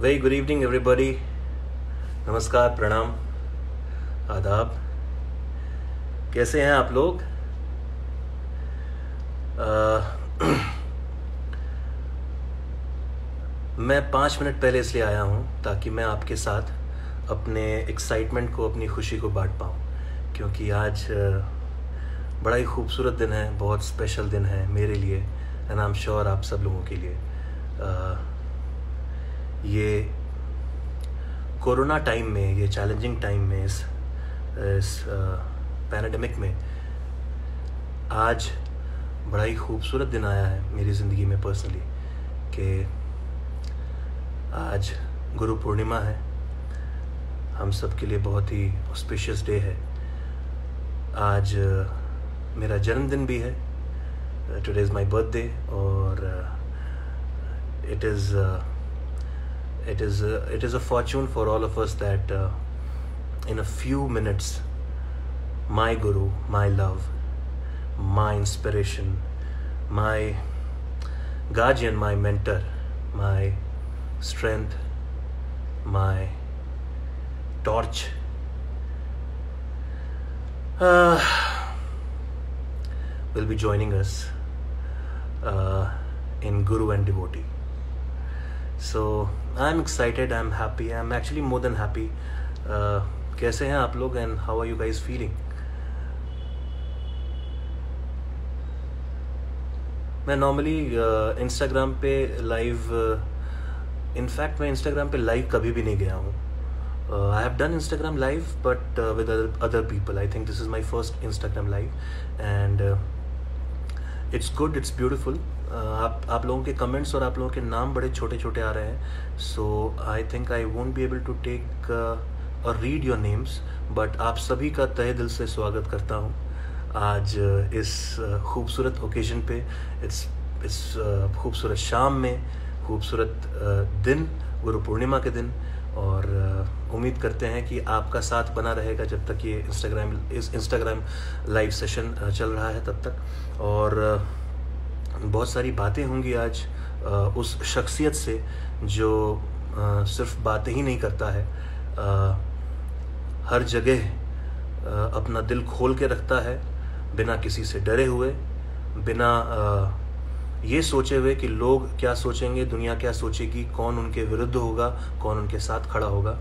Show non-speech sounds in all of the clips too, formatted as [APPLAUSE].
Very good evening everybody नमस्कार, प्रणाम, आदाब। कैसे हैं आप लोग? मैं पाँच मिनट पहले इसलिए आया हूँ ताकि मैं आपके साथ अपने एक्साइटमेंट को, अपनी खुशी को बांट पाऊँ। क्योंकि आज बड़ा ही खूबसूरत दिन है, बहुत स्पेशल दिन है मेरे लिए एंड आई एम श्योर आप सब लोगों के लिए। ये कोरोना टाइम में, ये चैलेंजिंग टाइम में, इस इस पैराडमिक में आज बड़ा ही खूबसूरत दिन आया है मेरी ज़िंदगी में पर्सनली कि आज गुरु पूर्णिमा है। हम सब के लिए बहुत ही ऑस्पिशियस डे है। आज मेरा जन्मदिन भी है। टुडे इज़ माय बर्थडे और it is it is a, it is a fortune for all of us that uh, in a few minutes my guru my love my inspiration my guardian my mentor my strength my torch. Uh, will be joining us uh, in guru and devotee so excited I am happy I am actually more than happy कैसे हैं आप लोग and how are you guys feeling मैं normally Instagram पे live in fact मैं Instagram पे live कभी भी नहीं गया हूँ। I have done Instagram live but with other people I think this is my first Instagram live and it's good it's beautiful आप आप लोगों के कमेंट्स और आप लोगों के नाम बड़े छोटे छोटे आ रहे हैं। So I think I won't be able to take और रीड योर नेम्स बट आप सभी का तहे दिल से स्वागत करता हूँ। आज uh, इस uh, खूबसूरत ओकेजन पे इस इस uh, खूबसूरत शाम में खूबसूरत दिन गुरु पूर्णिमा के दिन और उम्मीद करते हैं कि आपका साथ बना रहेगा जब तक ये इंस्टाग्राम इस इंस्टाग्राम लाइव सेशन चल रहा है तब तक। और बहुत सारी बातें होंगी आज उस शख्सियत से जो सिर्फ़ बातें ही नहीं करता है। हर जगह अपना दिल खोल के रखता है, बिना किसी से डरे हुए, बिना ये सोचे हुए कि लोग क्या सोचेंगे, दुनिया क्या सोचेगी, कौन उनके विरुद्ध होगा, कौन उनके साथ खड़ा होगा।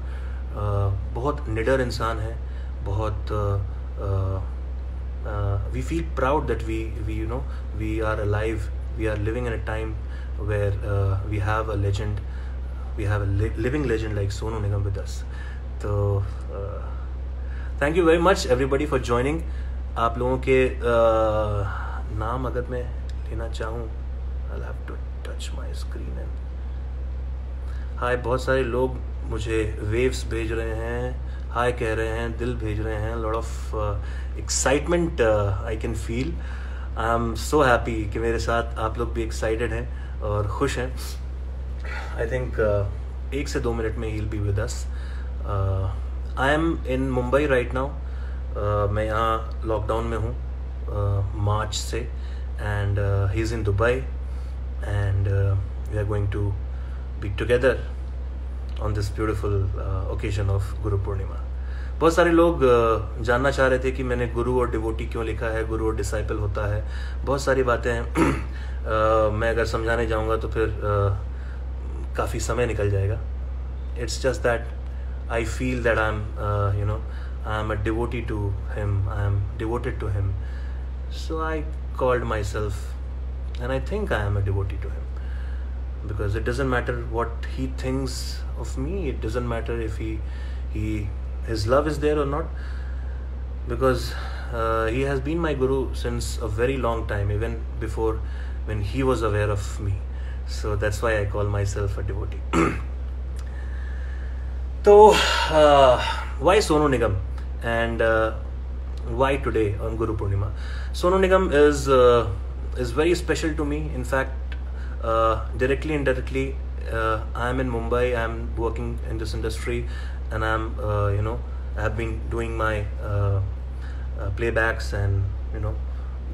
बहुत निडर इंसान है, बहुत we feel proud that we we you know we are alive we are living in a time where we have a legend we have a living legend like Sonu Nigam with us तो thank you very much everybody for joining आप लोगों के uh, नाम अगर मैं लेना चाहूँ I have to touch my screen and hi बहुत सारे लोग मुझे वेव्स भेज रहे हैं। हाय कह रहे हैं, दिल भेज रहे हैं lot of excitement I can feel I am so happy कि मेरे साथ आप लोग भी एक्साइटेड हैं और खुश हैं. आई थिंक एक से दो मिनट में ही be with us I am in Mumbai right now मैं यहाँ लॉकडाउन में हूँ मार्च से and he is in Dubai and we are going to be together on this beautiful occasion of Guru Purnima बहुत सारे लोग जानना चाह रहे थे कि मैंने गुरु और डिवोटी क्यों लिखा है, गुरु और डिसाइपल होता है। बहुत सारी बातें [CLEARS THROAT] हैं मैं अगर समझाने जाऊँगा तो फिर काफ़ी समय निकल जाएगा। It's just that I feel that I am you know I am a devotee to him I am devoted to him so I called myself and I think I am a devotee to him because it doesn't matter what he thinks of me it doesn't matter if he he his love is there or not. Because uh, he has been my guru since a very long time, even before when he was aware of me. So that's why I call myself a devotee. [CLEARS THROAT] So, uh, why Sonu Nigam and uh, why today on Guru Purnima? Sonu Nigam is uh, is very special to me. In fact, uh, directly and indirectly, uh, I am in Mumbai. I am working in this industry, and I'm uh, you know I have been doing my uh, uh, playbacks and you know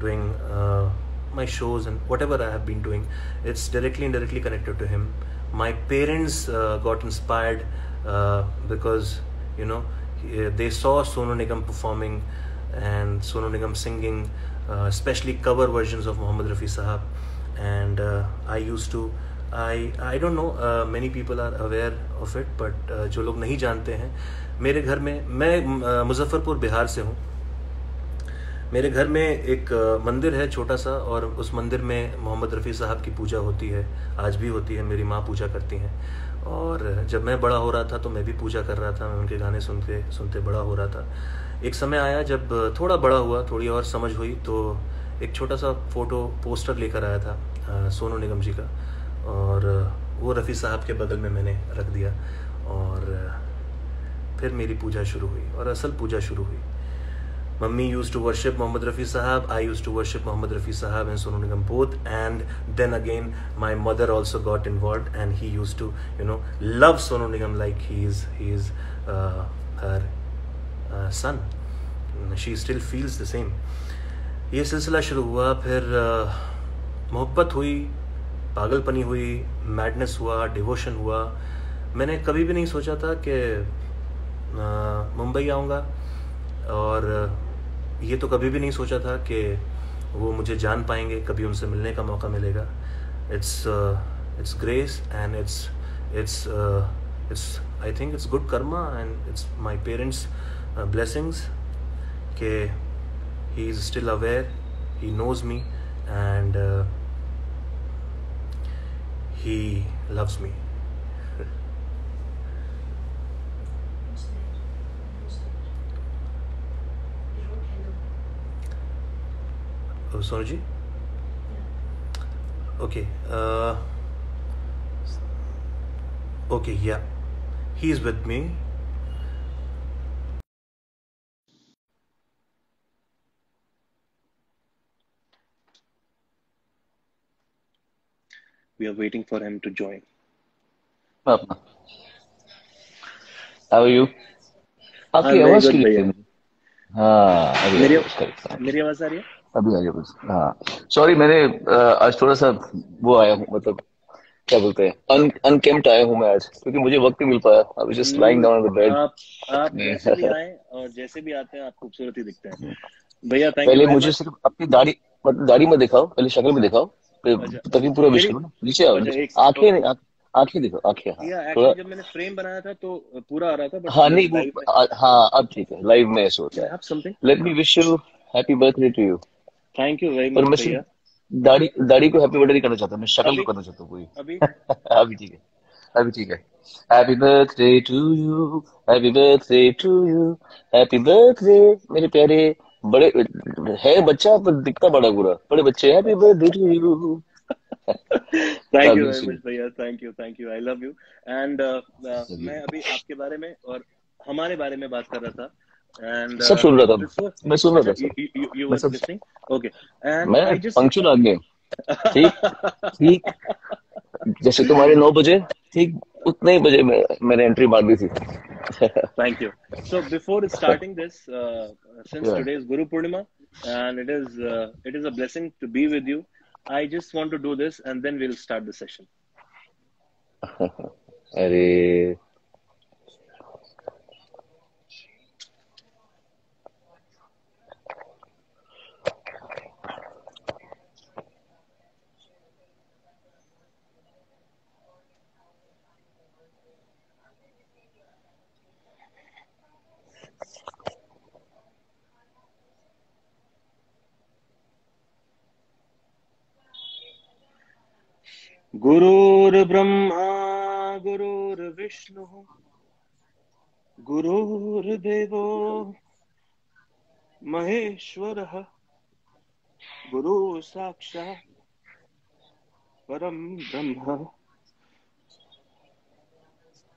doing uh, my shows and whatever I have been doing, it's directly and indirectly connected to him. My parents uh, got inspired uh, because you know they saw Sonu Nigam performing and Sonu Nigam singing, especially cover versions of Muhammad Rafi Sahab. And I used to I I don't know many people are aware of it but जो लोग नहीं जानते हैं मेरे घर में मैं uh, Muzaffarpur Bihar से हूँ। मेरे घर में एक uh, मंदिर है छोटा सा और उस मंदिर में मोहम्मद रफ़ी साहब की पूजा होती है आज भी होती है मेरी माँ पूजा करती हैं। और जब मैं बड़ा हो रहा था तो मैं भी पूजा कर रहा था मैं उनके गाने सुनते सुनते बड़ा हो रहा था। एक समय आया जब थोड़ा बड़ा हुआ थोड़ी और समझ हुई तो एक छोटा सा फ़ोटो पोस्टर लेकर आया था uh, सोनू निगम जी का। और वो रफ़ी साहब के बगल में मैंने रख दिया और फिर मेरी पूजा शुरू हुई और असल पूजा शुरू हुई। Mummy use to worship Mohammed Rafi साहब I use to worship Mohammed Rafi साहब and Sonu Nigam both and then again my mother also got involve and he use to you know love Sonu Nigam like he is he is her son she still feels the same ये सिलसिला शुरू हुआ फिर uh, मोहब्बत हुई पागलपनी हुई madness हुआ devotion हुआ। मैंने कभी भी नहीं सोचा था कि मुंबई आऊँगा। और ये तो कभी भी नहीं सोचा था कि वो मुझे जान पाएँगे, कभी उनसे मिलने का मौका मिलेगा। It's it's grace and it's it's it's I think it's good karma and it's my parents blessings के he is still aware he knows me and He loves me. oh? Okay. Uh, okay, yeah. He's with me. We are waiting for him to join. Papa. How are you? आपकी आवाज़ भैया। हाँ अभी मेरी मेरी आवाज़ आ रही है? अभी आ गया बस। हाँ। सॉरी मैंने आज थोड़ा सा वो आया हूँ मतलब क्या बोलते हैं अनकेम्प्ट आया हूँ मैं आज क्योंकि मुझे वक्त नहीं मिल पाया। I was just lying down on the bed आप आप [LAUGHS] जैसे भी आए और जैसे भी आते हैं आप खूबसूरत ही दिखते हैं। भैया थैंक पहले मुझे सिर्फ़ अपनी दाढ़ी दाढ़ी में दिखाओ पहले शक्ल में दिखाओ। तभी पूरा विश करो ना नीचे आओ अच्छा, आँखें नहीं आंख- आँखें देखो आँखें हाँ। थोड़ा जब मैंने फ्रेम बनाया था तो पूरा आ रहा था हाँ नहीं वो हाँ अब ठीक है लाइव में ऐसा होता है। Something let me wish you happy birthday to you thank you very much मैं भैया। दाढ़ी दाढ़ी को हैप्पी बर्थडे नहीं करना चाहता मैं शक्ल को करना चाहता हूँ पूरी। अभी [LAUGHS] अभी ठीक है अभी ठीक है। Happy birthday to you happy birthday to you happy birthday मेरे प्यारे। बड़े है बच्चा पर दिखता बड़ा बुरा। बड़े बच्चे happy birthday to you thank you भैया thank you thank you I love you and मैं अभी आपके बारे में और हमारे बारे में बात कर रहा था। एंड सब सुन रहा था। मैं सुन रहा था ओके एंड मैं पंक्चुअल आ गया। ठीक? [LAUGHS] ठीक? जैसे तुम्हारे नौ बजे ठीक उतने ही बजे मैंने एंट्री मार दी थी। Thank you so before starting this since today is Guru Purnima and it is it is a blessing to be with you I just want to do this and then we will start the session अरे गुरुर्ब्रह्मा गुरुर्विष्णु गुरुर्देवो महेश्वरः गुरु साक्षात् परम ब्रह्म।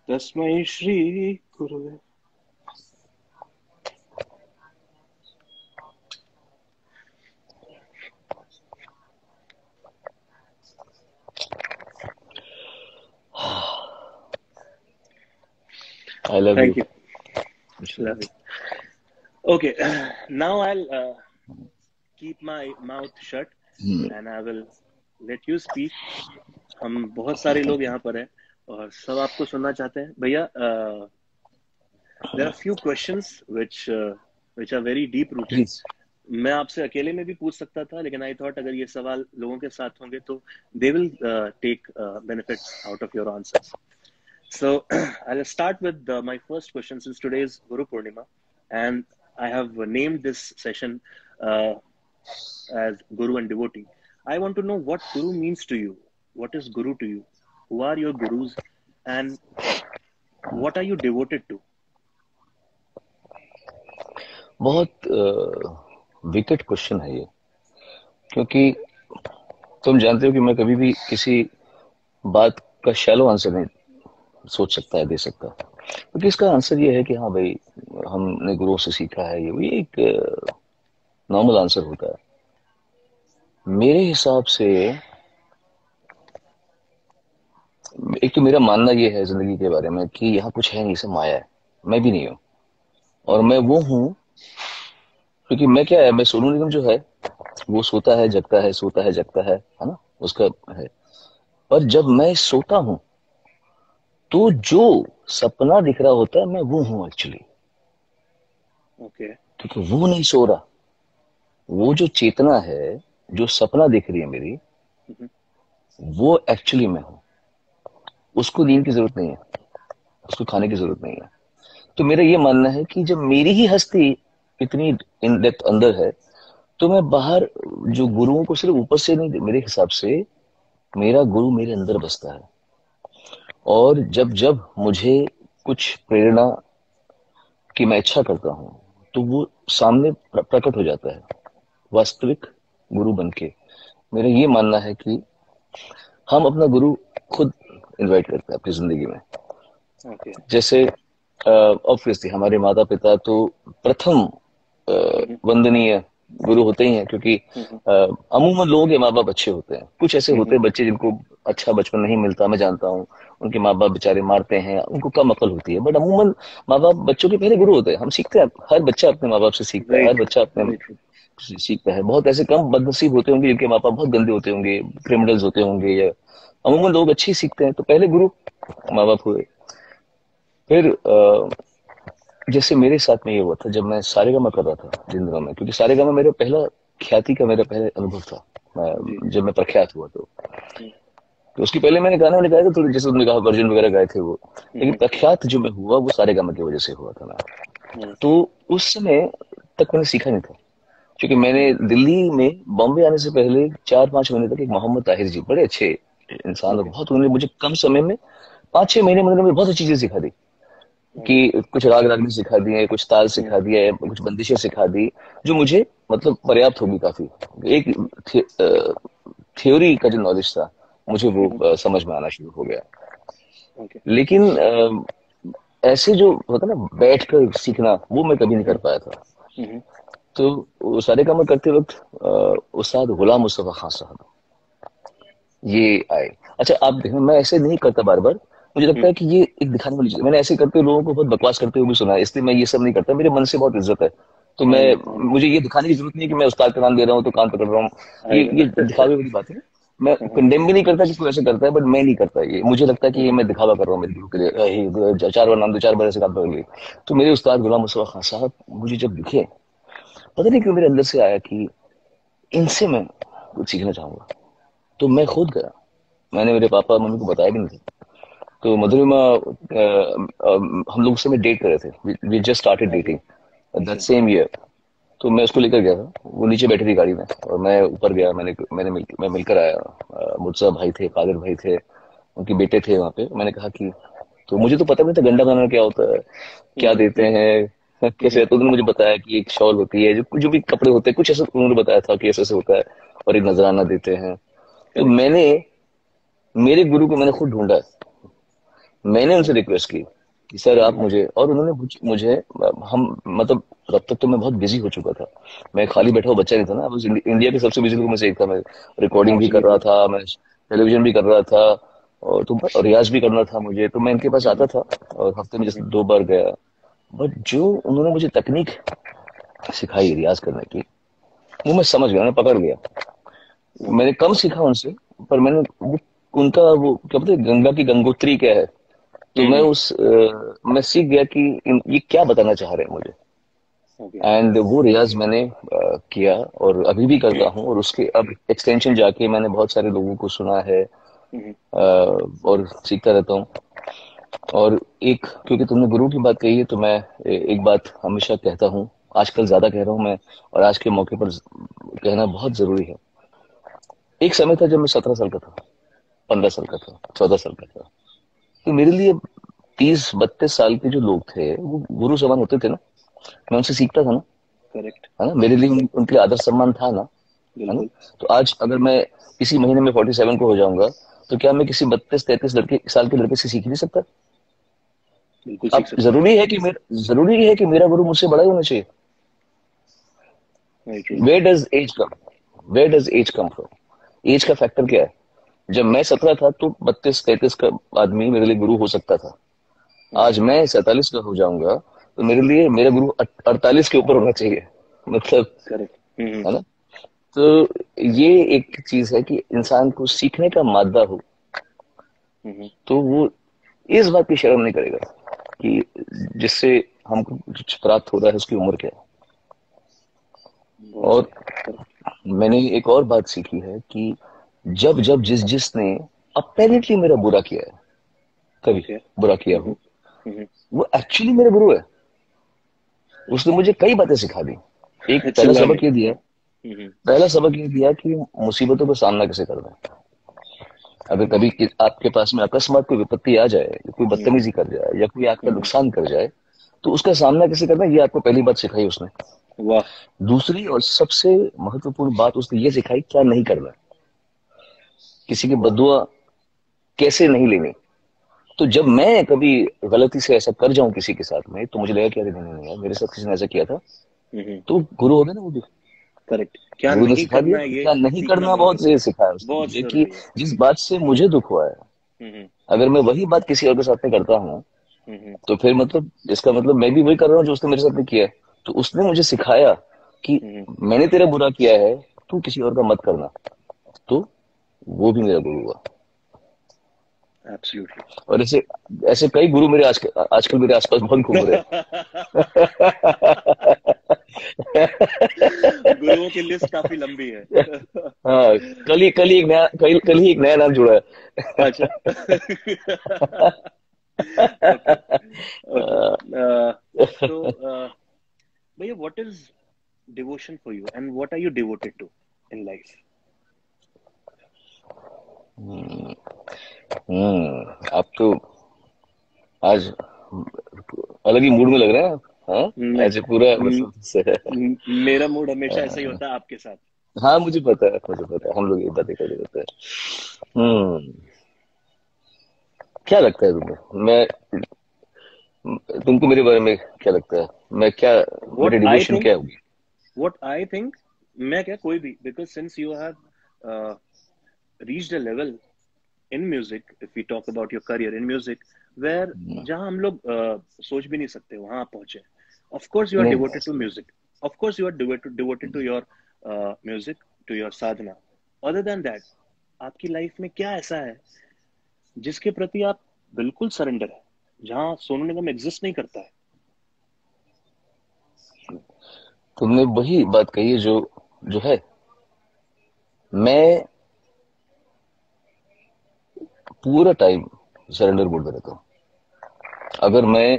तस्मै Shri I love Thank you you. Love it. Okay, [CLEARS THROAT] now I'll uh, keep my mouth shut and I will let you speak हम बहुत सारे लोग यहाँ पर हैं और सब आपको सुनना चाहते हैं। भैया there are few question which which are very deep rooted मैं आपसे अकेले में भी पूछ सकता था लेकिन आई थॉट अगर ये सवाल लोगों के साथ होंगे तो they will take benefit out of your answers So [CLEARS THROAT] I'll start with uh, my first question since today is Guru Purnima, and I have named this session uh, as Guru and Devotee. I want to know what Guru means to you. What is Guru to you? Who are your Gurus? And what are you devoted to? बहुत wicket question है ये क्योंकि तुम जानते हो कि मैं कभी भी किसी बात का शैलो आंसर नहीं सोच सकता है, दे सकता है। क्योंकि इसका आंसर ये है कि हाँ भाई, हमने गुरु से सीखा है, ये एक नॉर्मल आंसर होता है। मेरे हिसाब से, एक तो मेरा मानना ये है ज़िंदगी के बारे में कि यहाँ कुछ है नहीं सब माया है। मैं भी नहीं हूँ। और मैं वो हूँ, क्योंकि मैं क्या है, मैं सोनू निगम जो है, वो सोता है, जगता है, सोता है, जगता है है ना? उसका है। पर जब मैं सोता हूँ तो जो सपना दिख रहा होता है मैं वो हूँ एक्चुअली ओके क्योंकि वो नहीं सो रहा। वो जो चेतना है जो सपना दिख रही है मेरी वो एक्चुअली मैं हूँ। उसको नींद की ज़रूरत नहीं है। उसको खाने की ज़रूरत नहीं है। तो मेरा ये मानना है कि जब मेरी ही हस्ती इतनी इन डेप्थ अंदर है तो मैं बाहर जो गुरुओं को सिर्फ़ ऊपर से नहीं मेरे हिसाब से मेरा गुरु मेरे अंदर बसता है। और जब जब मुझे कुछ प्रेरणा की मैं इच्छा करता हूँ तो वो सामने प्रकट हो जाता है वास्तविक गुरु बन के मेरा ये मानना है कि हम अपना गुरु खुद इनवाइट करते हैं अपनी ज़िंदगी में। ओके जैसे ऑब्वियसली हमारे माता पिता तो प्रथम वंदनीय गुरु होते ही हैं क्योंकि अमूमन लोगों के माँ बाप अच्छे होते हैं। कुछ ऐसे होते हैं बच्चे जिनको अच्छा बचपन नहीं मिलता मैं जानता हूँ। उनके माँ बाप बेचारे मारते हैं उनको कम अकल होती है। बट अमूमन माँ बाप बच्चों के पहले गुरु होते हैं। हम सीखते हैं हर बच्चा अपने माँ बाप से सीखता है हर बच्चा अपने सीखता है। बहुत ऐसे कम बदनसीब होते होंगे जिनके माँ बाप बहुत गंदे होते होंगे क्रिमिनल्स होते होंगे या अमूमन लोग अच्छे सीखते हैं। तो पहले गुरु माँ बाप हुए। फिर जैसे मेरे साथ में ये हुआ था जब मैं सारे गामा कर रहा था जिंदगा में क्योंकि सारे गामा मेरा पहला ख्याति का मेरा पहला अनुभव था। मैं जब मैं प्रख्यात हुआ तो। तो उसके पहले मैंने गाना गाया था थोड़ी जैसे तुमने कहा वर्जन वगैरह गाए थे वो। लेकिन प्रख्यात जो मैं हुआ वो सारे गामा की वजह से हुआ था ना। तो उस समय तक मैंने सीखा नहीं था। क्योंकि मैंने दिल्ली में बॉम्बे आने से पहले चार पाँच महीने तक एक मोहम्मद ताहिर जी बड़े अच्छे इंसान और बहुत उन्होंने मुझे कम समय में पाँच छह महीने में उन्होंने बहुत अच्छी चीज़ें सिखा दी। कि कुछ राग रागनी सिखा दिए कुछ ताल सिखा दिया कुछ बंदिशें सिखा दी जो मुझे मतलब पर्याप्त होगी काफ़ी। एक थ्योरी का जो नॉलेज था मुझे वो समझ में आना शुरू हो गया। लेकिन ऐसे जो होता ना बैठ कर सीखना वो मैं कभी नहीं कर पाया था। तो सारे काम करते वक्त उस्ताद गुलाम मुस्तफ़ा खान साहब ये आए। अच्छा आप देखें मैं ऐसे नहीं करता बार बार मुझे लगता है कि ये एक दिखाने वाली चीज़ मैंने ऐसे करते लोगों को बहुत बकवास करते हुए भी सुना है इसलिए मैं ये सब नहीं करता। मेरे मन से बहुत इज़्ज़त है। तो मैं मुझे ये दिखाने की ज़रूरत नहीं है कि मैं उस्ताद का नाम दे रहा हूँ तो कान पकड़ रहा हूँ। ये ये दिखावे वाली बात है। मैं कंडेम भी नहीं करता कि कोई ऐसे करता है बट मैं नहीं करता ये। मुझे लगता है कि ये मैं दिखावा कर रहा हूँ मेरे गुरु के लिए। चार बार नाम दो चार बार ऐसे काम पकड़ लिए तो मेरे उस्ताद गुलाम मुस्तफ़ा खान साहब मुझे जब दिखे पता नहीं क्यों मेरे अंदर से आया कि इनसे मैं कुछ सीखना चाहूँगा। तो मैं खुद गया। मैंने मेरे पापा मम्मी को बताया भी नहीं तो मधुरिमा हम लोग उस समय डेट कर रहे थे we just started dating that same year तो मैं उसको लेकर गया था। वो नीचे बैठी थी गाड़ी में और मैं ऊपर गया। मैंने मैंने मिल, मैं मिलकर आया। मुझसा भाई थे कादिर भाई थे उनके बेटे थे वहाँ पे। मैंने कहा कि तो मुझे तो पता नहीं था गंडा बनाना क्या होता है क्या देते हैं [LAUGHS] कैसे? तो उन्होंने मुझे बताया कि एक शॉल होती है जो जो भी कपड़े होते हैं कुछ ऐसा उन्होंने बताया था कि ऐसे ऐसे होता है और एक नजराना देते हैं। तो मैंने मेरे गुरु को मैंने खुद ढूंढा। मैंने उनसे रिक्वेस्ट की। कि सर आप मुझे, और उन्होंने मुझे हम मतलब तब तक तो मैं बहुत बिज़ी हो चुका था। मैं खाली बैठा हुआ बच्चा नहीं था ना, बस इंडिया के सबसे बिज़ी लोगों में से एक था मैं। रिकॉर्डिंग भी कर रहा था, मैं टेलीविज़न भी कर रहा था, और तो रियाज भी करना था मुझे तो मैं इनके पास आता था, और हफ़्ते में जैसे दो बार गया। बट जो उन्होंने मुझे तकनीक सिखाई रियाज करने की, वो मैं समझ गया, मैं पकड़ गया। मैंने कम सीखा उनसे, पर मैंने उनका वो, क्या बोलते गंगा की गंगोत्री क्या है? तो मैं उस अ, मैं सीख गया कि इन, ये क्या बताना चाह रहे हैं मुझे। एंड वो रियाज मैंने अ, किया और अभी भी करता हूँ और उसके अब एक्सटेंशन जाके मैंने बहुत सारे लोगों को सुना है। हम्म, अ, और सीखता रहता हूँ। और एक क्योंकि तुमने गुरु की बात कही है तो मैं एक बात हमेशा कहता हूँ। आजकल ज़्यादा कह रहा हूँ मैं और आज के मौके पर कहना बहुत ज़रूरी है। एक समय था जब मैं सत्रह साल का था पंद्रह साल का था चौदह साल का था। तो मेरे लिए तीस बत्तीस साल के जो लोग थे वो गुरु समान होते थे ना? मैं उनसे सीखता था ना? करेक्ट है ना? मेरे लिए उन, उनके लिए आदर सम्मान था ना? है ना? तो आज अगर मैं इसी महीने में फोर्टी सेवन को हो जाऊँगा तो क्या मैं किसी बत्तीस तैतीस लड़के साल के लड़के से सीख नहीं सकता? अब ज़रूरी है कि मेरा ज़रूरी है कि मेरा गुरु मुझसे बड़ा ही होना चाहिए। Where does age come where does age come from age का फैक्टर क्या है? जब मैं सत्रह था तो बत्तीस तैतीस का आदमी मेरे लिए गुरु हो सकता था। आज मैं सैतालीस का हो जाऊँगा तो मेरे लिए मेरा गुरु अड़तालीस के ऊपर होना चाहिए। [LAUGHS] मतलब करेक्ट हम्म। है ना? तो ये एक चीज़ है कि इंसान को सीखने का मादा हो हम्म। तो वो इस बात की शर्म नहीं करेगा कि जिससे हमको कुछ प्राप्त हो रहा है उसकी उम्र क्या है। और मैंने एक और बात सीखी है कि जब जब जिस जिसने अपेरेंटली मेरा बुरा किया है कभी Okay. बुरा किया हो हम्म वो एक्चुअली मेरे गुरु है। उसने मुझे कई बातें सिखा दी। एक पहला सबक ये दिया हम्म पहला सबक ये दिया कि मुसीबतों का सामना कैसे करना है। अगर कभी आपके पास में अकस्मात कोई विपत्ति आ जाए कोई बदतमीजी कर जाए या कोई आपका नुकसान कर जाए तो उसका सामना कैसे करना ये आपको पहली बात सिखाई उसने। वाह। दूसरी और सबसे महत्वपूर्ण बात उसने ये सिखाई क्या नहीं करना किसी की बदुआ कैसे नहीं लेनी? तो जब मैं कभी गलती से ऐसा कर जाऊँ किसी के साथ में तो मुझे लगा कि अरे नहीं नहीं यार मेरे साथ किसी ने ऐसा किया था। हम्म तो गुरु हो गया ना वो भी। करेक्ट। क्या गुरु नहीं करना है ये क्या नहीं करना बहुत सिखाया उसने। कि जिस बात से मुझे दुख हुआ है हम्म अगर मैं वही बात किसी और के साथ में करता हूँ हम्म तो फिर मतलब इसका मतलब मैं भी वही कर रहा हूँ जो उसने मेरे साथ में किया है। तो उसने मुझे सिखाया कि हम्म। मैंने तेरा बुरा किया है तू किसी और का मत करना। तो वो भी मेरा गुरु हुआ। एब्सोल्युटली और ऐसे ऐसे कई गुरु मेरे आज आजकल मेरे आसपास बहुत घूम रहे गुरुओं की लिस्ट काफ़ी लंबी है। हाँ कल ही कल ही एक नया कल कल ही एक नया नाम जुड़ा है। अच्छा। Uh, भैया what is devotion for you and what are you devoted to in life? हम्म आप तो आज अलग ही मूड में लग रहे हैं हाँ? ऐसे पूरा मतलब से- म- मेरा मूड हमेशा ऐसा ही होता है आपके साथ। हाँ मुझे पता है मुझे पता है। हम लोग ये बातें कर रहे होते हैं। हम्म। क्या लगता है तुम्हें? मैं तुमको मेरे बारे में क्या लगता है? मैं क्या मेरी think- क्या होगी? what I think मैं क्या कोई भी because since you have uh, reached a level in music if we talk about your career in music where जहाँ हम लोग uh, सोच भी नहीं सकते वहाँ पहुँचे of course you are नहीं। devoted to music of course you are devoted devoted to your uh, music to your sadhana other than that आपकी लाइफ में क्या ऐसा है जिसके प्रति आप बिल्कुल सरेंडर है जहाँ सोनू निगम एग्जिस्ट नहीं करता है तुमने वही बात कही है जो जो है मैं पूरा टाइम सरेंडर मोड में रहता हूँ। अगर मैं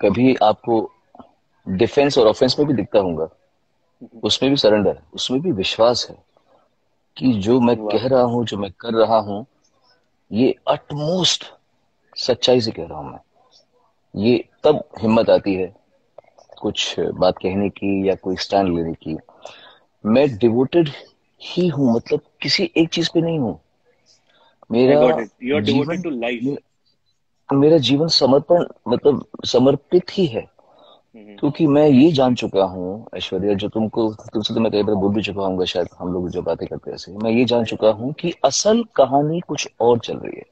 कभी आपको डिफेंस और ऑफेंस में भी दिखता हूँ उसमें भी सरेंडर उसमें भी विश्वास है कि जो मैं कह रहा हूँ जो मैं कर रहा हूँ ये अटमोस्ट सच्चाई से कह रहा हूँ मैं। ये तब हिम्मत आती है कुछ बात कहने की या कोई स्टैंड लेने की। मैं डिवोटेड ही हूँ मतलब किसी एक चीज़ पे नहीं हूँ। मेरा जीवन मेरा जीवन समर्पण मतलब समर्पित ही है। हम्म, क्योंकि मैं ये जान चुका हूँ ऐश्वर्या जो तुमको तुमसे तो मैं कई बार बोल भी चुका हूँ शायद हम लोग जो बातें करते हैं ऐसे मैं ये जान चुका हूँ कि असल कहानी कुछ और चल रही है।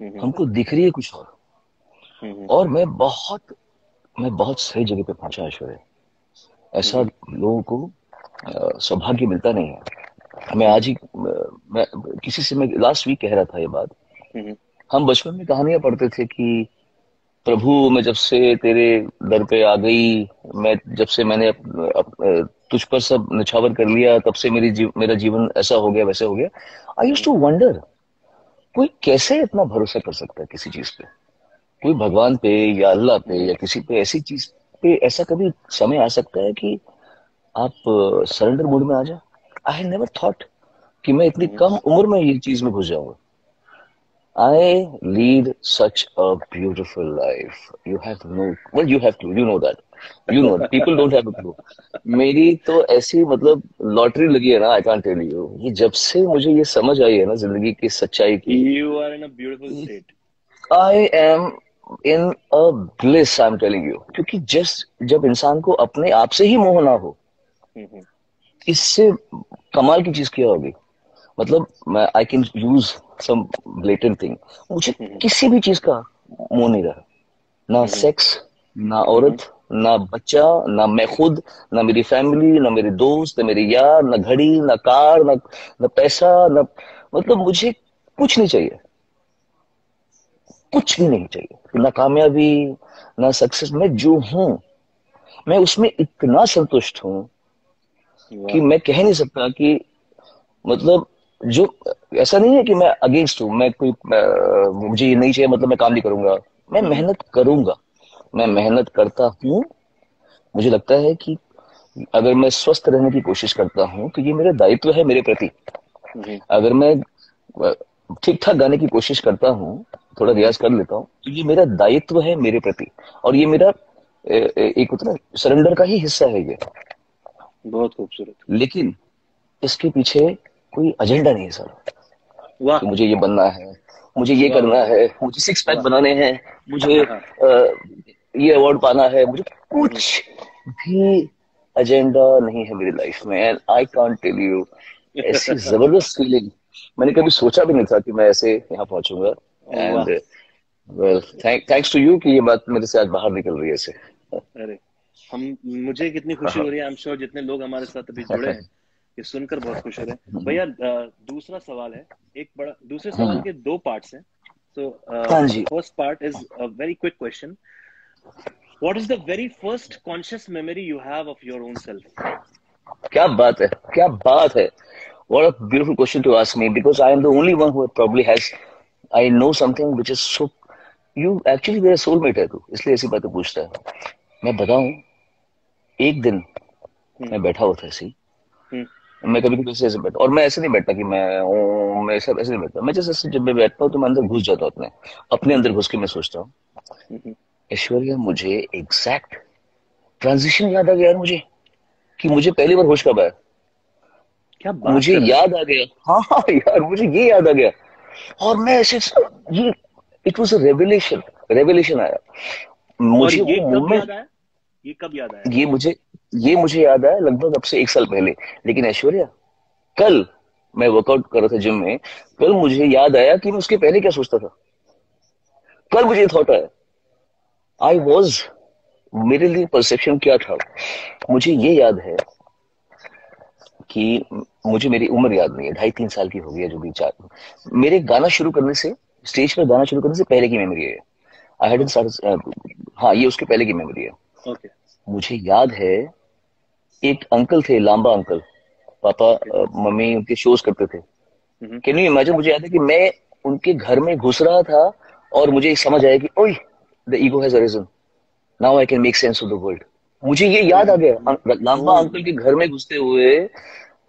हम्म, हमको दिख रही है कुछ और। हम्म, और मैं बहुत मैं बहुत सही जगह पे पहुँचा ऐश्वर्या। ऐसा लोगों को सौभाग्य मिलता नहीं है। मैं आज ही मैं किसी से मैं लास्ट वीक कह रहा था ये बात। हम्म, हम बचपन में कहानियाँ पढ़ते थे कि प्रभु मैं जब से तेरे दर पे आ गई मैं जब से मैंने अप, अप, तुझ पर सब निछावर कर लिया तब से मेरी जीव, मेरा जीवन ऐसा हो गया वैसे हो गया। आई यूज़ टू वंडर कोई कैसे इतना भरोसा कर सकता है किसी चीज़ पे? कोई भगवान पे या अल्लाह पे या किसी पे ऐसी चीज़ पे ऐसा कभी समय आ सकता है कि आप सरेंडर मूड में आ जाए? आई नेवर थॉट कि मैं इतनी कम उम्र में ये चीज़ में घुस जाऊँगा I lead such a beautiful life. You have no, well, you have to, you know that. You know that. People don't have a clue. मेरी तो ऐसी मतलब लॉटरी लगी है ना आई कांट टेल यू ये जब से मुझे ये समझ आई है ना ज़िंदगी की सच्चाई की You are in a beautiful state. I am in a bliss I am telling you क्योंकि जस्ट जब इंसान को अपने आप से ही मोह ना हो हम्म, इससे कमाल की चीज़ क्या होगी मतलब मैं I can use some blatant thing मुझे किसी भी चीज़ का मोह नहीं रहा। ना सेक्स ना औरत ना बच्चा ना मैं खुद ना मेरी फैमिली ना मेरे दोस्त ना मेरे यार ना घड़ी ना कार ना ना पैसा ना मतलब मुझे कुछ नहीं चाहिए। कुछ भी नहीं चाहिए। ना कामयाबी ना सक्सेस मैं जो हूँ मैं उसमें इतना संतुष्ट हूँ कि मैं कह नहीं सकता कि मतलब जो ऐसा नहीं है कि मैं अगेंस्ट हूँ मैं कोई अ, मुझे ये नहीं चाहिए मतलब मैं काम नहीं करूँगा। मैं मेहनत करूँगा। मैं मेहनत करता हूँ। मुझे लगता है कि अगर मैं स्वस्थ रहने की कोशिश करता हूँ तो ये मेरा दायित्व है मेरे प्रति। हम्म, अगर मैं ठीक ठाक गाने की कोशिश करता हूँ थोड़ा रियाज कर लेता हूँ तो ये मेरा दायित्व है मेरे प्रति। और ये मेरा एक है सरेंडर का ही हिस्सा है ये। बहुत खूबसूरत। लेकिन इसके पीछे कोई एजेंडा नहीं है सर। वाह। मुझे ये बनना है मुझे ये करना है मुझे सिक्स पैक बनाने हैं मुझे हाँ। अ, ये अवार्ड पाना है मुझे कुछ भी एजेंडा नहीं है मेरी लाइफ में। And I can't tell you ऐसी [LAUGHS] ज़बरदस्त फीलिंग मैंने कभी सोचा भी नहीं था कि मैं ऐसे यहाँ पहुंचूँगा। And well thanks to you कि ये बात मेरे से आज बाहर निकल रही है ऐसे। अरे हम मुझे कितनी खुशी हो। रही है आई एम श्योर जितने लोग हमारे साथ अभी जुड़े हैं ये सुनकर बहुत खुश हो रहे हैं। भैया दूसरा सवाल है एक बड़ा दूसरे सवाल के दो पार्ट्स हैं। सो हाँ first part is a very quick question what is the very first conscious memory you have of your own self क्या बात है क्या बात है। What a beautiful question to ask me because I am the only one who probably has I know something which is so you actually मेरा soulmate है तू इसलिए ऐसी बातें पूछता है। मैं बताऊँ एक दिन मैं बैठा हुआ था ऐसे ही। हम्म, मैं कभी कभी ऐसे बैठा और मैं ऐसे नहीं बैठता कि मैं हूँ मैं सब ऐसे नहीं बैठता। मैं जैसे ऐसे जब मैं बैठता हूँ तो मैं अंदर घुस जाता हूँ अपने अपने अंदर घुस के मैं सोचता हूँ हम्म, ऐश्वर्या मुझे एग्जैक्ट ट्रांजिशन याद आ गया यार मुझे कि मुझे पहली बार होश कब आया? क्या बात मुझे? याद आ गया। [LAUGHS] हाँ हाँ यार मुझे ये याद आ गया। और मैं ऐसे ये it was a revelation revelation आया। मुझे वो मोमेंट ये कब याद आया? ये मुझे ये मुझे याद आया लगभग अब से एक साल पहले। लेकिन ऐश्वर्या कल मैं वर्कआउट कर रहा था जिम में कल मुझे याद आया कि मैं उसके पहले क्या सोचता था। कल मुझे थॉट आया। आई वॉज़ मेरे लिए परसेप्शन क्या था? मुझे ये याद है कि मुझे मेरी उम्र याद नहीं है। ढाई तीन साल की हो गई है जो भी चार। मेरे गाना शुरू करने से स्टेज पर गाना शुरू करने से पहले की मेमोरी है। आई हैड हाँ ये उसके पहले की मेमोरी है। ओके मुझे याद है एक अंकल थे लांबा अंकल। पापा मम्मी उनके शोज़ करते थे। हम्म, कैन यू इमेजिन मुझे याद है कि मैं उनके घर में घुस रहा था और मुझे समझ आया कि ओए the ego has arisen now I can make sense of the world मुझे ये याद आ गया अं- लांबा अंकल के घर में घुसते हुए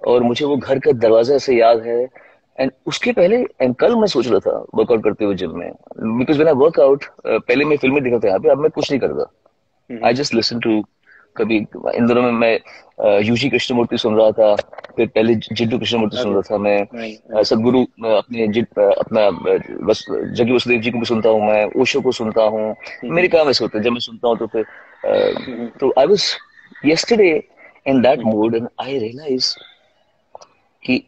और मुझे वो घर का दरवाज़ा ऐसे याद है। एंड उसके पहले एंड कल मैं सोच रहा था वर्कआउट करते हुए जिम में। बिकॉज़ व्हेन आई वर्कआउट पहले मैं फ़िल्में देखता था यहाँ पे अब मैं कुछ नहीं करता। हम्म, आई जस्ट लिसन टू कभी इन दिनों में मैं यूजी कृष्णमूर्ति सुन रहा था फिर पहले जिड्डू कृष्णमूर्ति सुन रहा था मैं सदगुरु अपने अपना बस जगी वसुदेव जी को भी सुनता हूँ मैं ओशो को सुनता हूँ मेरे काम ऐसे होते हैं जब मैं सुनता हूँ तो फिर तो I was yesterday in that mood and I realize कि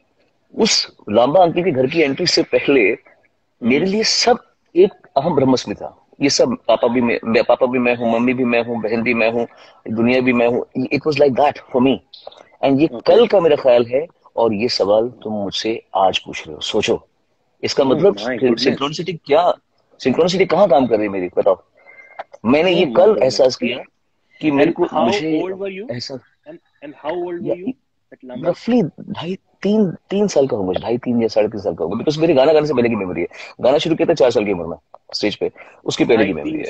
उस लांबा अंकित के घर की एंट्री से पहले मेरे लिए सब एक अहम ब्रह्मस्मि था। ये सब पापा भी मैं पापा भी मैं हूँ मम्मी भी मैं हूँ बहन भी मैं हूँ दुनिया भी मैं हूँ it was like that for me and ये कल का मेरा ख्याल है और ये सवाल तुम मुझसे आज पूछ रहे हो। सोचो। इसका Oh मतलब सिंक्रोनिसिटी क्या सिंक्रोनिसिटी कहाँ काम कर रही है मेरी? बताओ। मैंने ये Oh कल एहसास किया कि मेरे को मुझे old रफली ढाई तीन तीन साल का होगा ढाई तीन या साढ़े तीन साल का होगा। बिकॉज़ मेरे गाना गाने से पहले की मेमोरी है। गाना शुरू किया था चार साल की उम्र में स्टेज पे। उसकी पहले की मेमोरी है।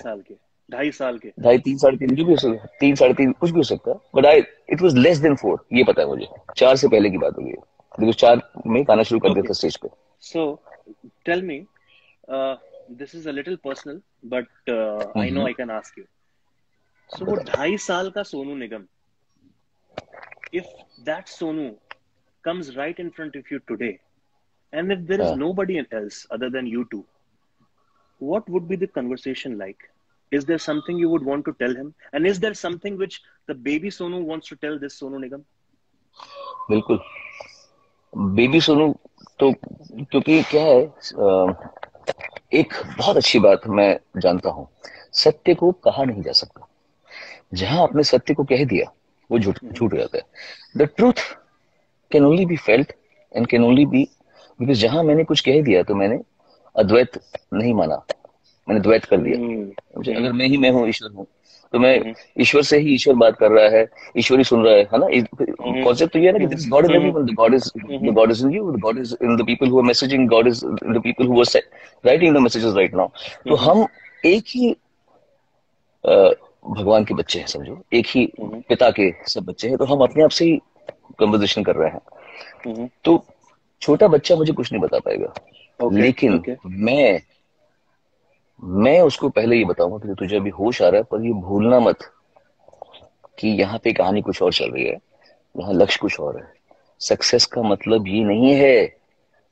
ढाई साल के। ढाई तीन साढ़े तीन जो भी हो सकता तीन साढ़े तीन कुछ भी हो सकता है। But I it was less than four ये पता है मुझे। चार से पहले की बात होगी बिकॉज़ चार में गाना शुरू कर दिया था स्टेज पे। Me, uh, this is a little personal, but uh, I know I can ask you. So वो ढाई साल का Sonu Nigam, if that Sonu comes right in front of you today, and if there is हाँ. nobody else other than you two, what would be the conversation like? Is there something you would want to tell him? And is there something which the baby Sonu wants to tell this Sonu Nigam? बिल्कुल baby Sonu तो क्योंकि क्या है अ, एक बहुत अच्छी बात मैं जानता हूँ सत्य को कहा नहीं जा सकता जहाँ आपने सत्य को कह दिया वो झूठ झूठ जाता है the truth can only be felt and can only be because जहाँ मैंने कुछ कह दिया तो मैंने अद्वैत नहीं माना। मैंने द्वैत कर दिया। मुझे अगर मैं ही मैं हूँ ईश्वर हूँ तो मैं ईश्वर से ही ईश्वर बात कर रहा है ईश्वर ही सुन रहा है है ना? कॉन्सेप्ट तो ये है ना कि this God is everyone the God is the God is in you the God is in the people who are messaging God is the people who are writing the messages right now तो हम एक ही भगवान के बच्चे हैं समझो। एक ही पिता के सब बच्चे हैं तो हम अपने आप से ही कन्वर्सेशन कर रहे हैं। तो छोटा बच्चा मुझे कुछ नहीं बता पाएगा। Okay, लेकिन okay. मैं मैं उसको पहले ये बताऊँगा कि तुझे अभी होश आ रहा है पर ये भूलना मत कि यहाँ पे कहानी कुछ और चल रही है यहाँ लक्ष्य कुछ और है। सक्सेस का मतलब ये नहीं है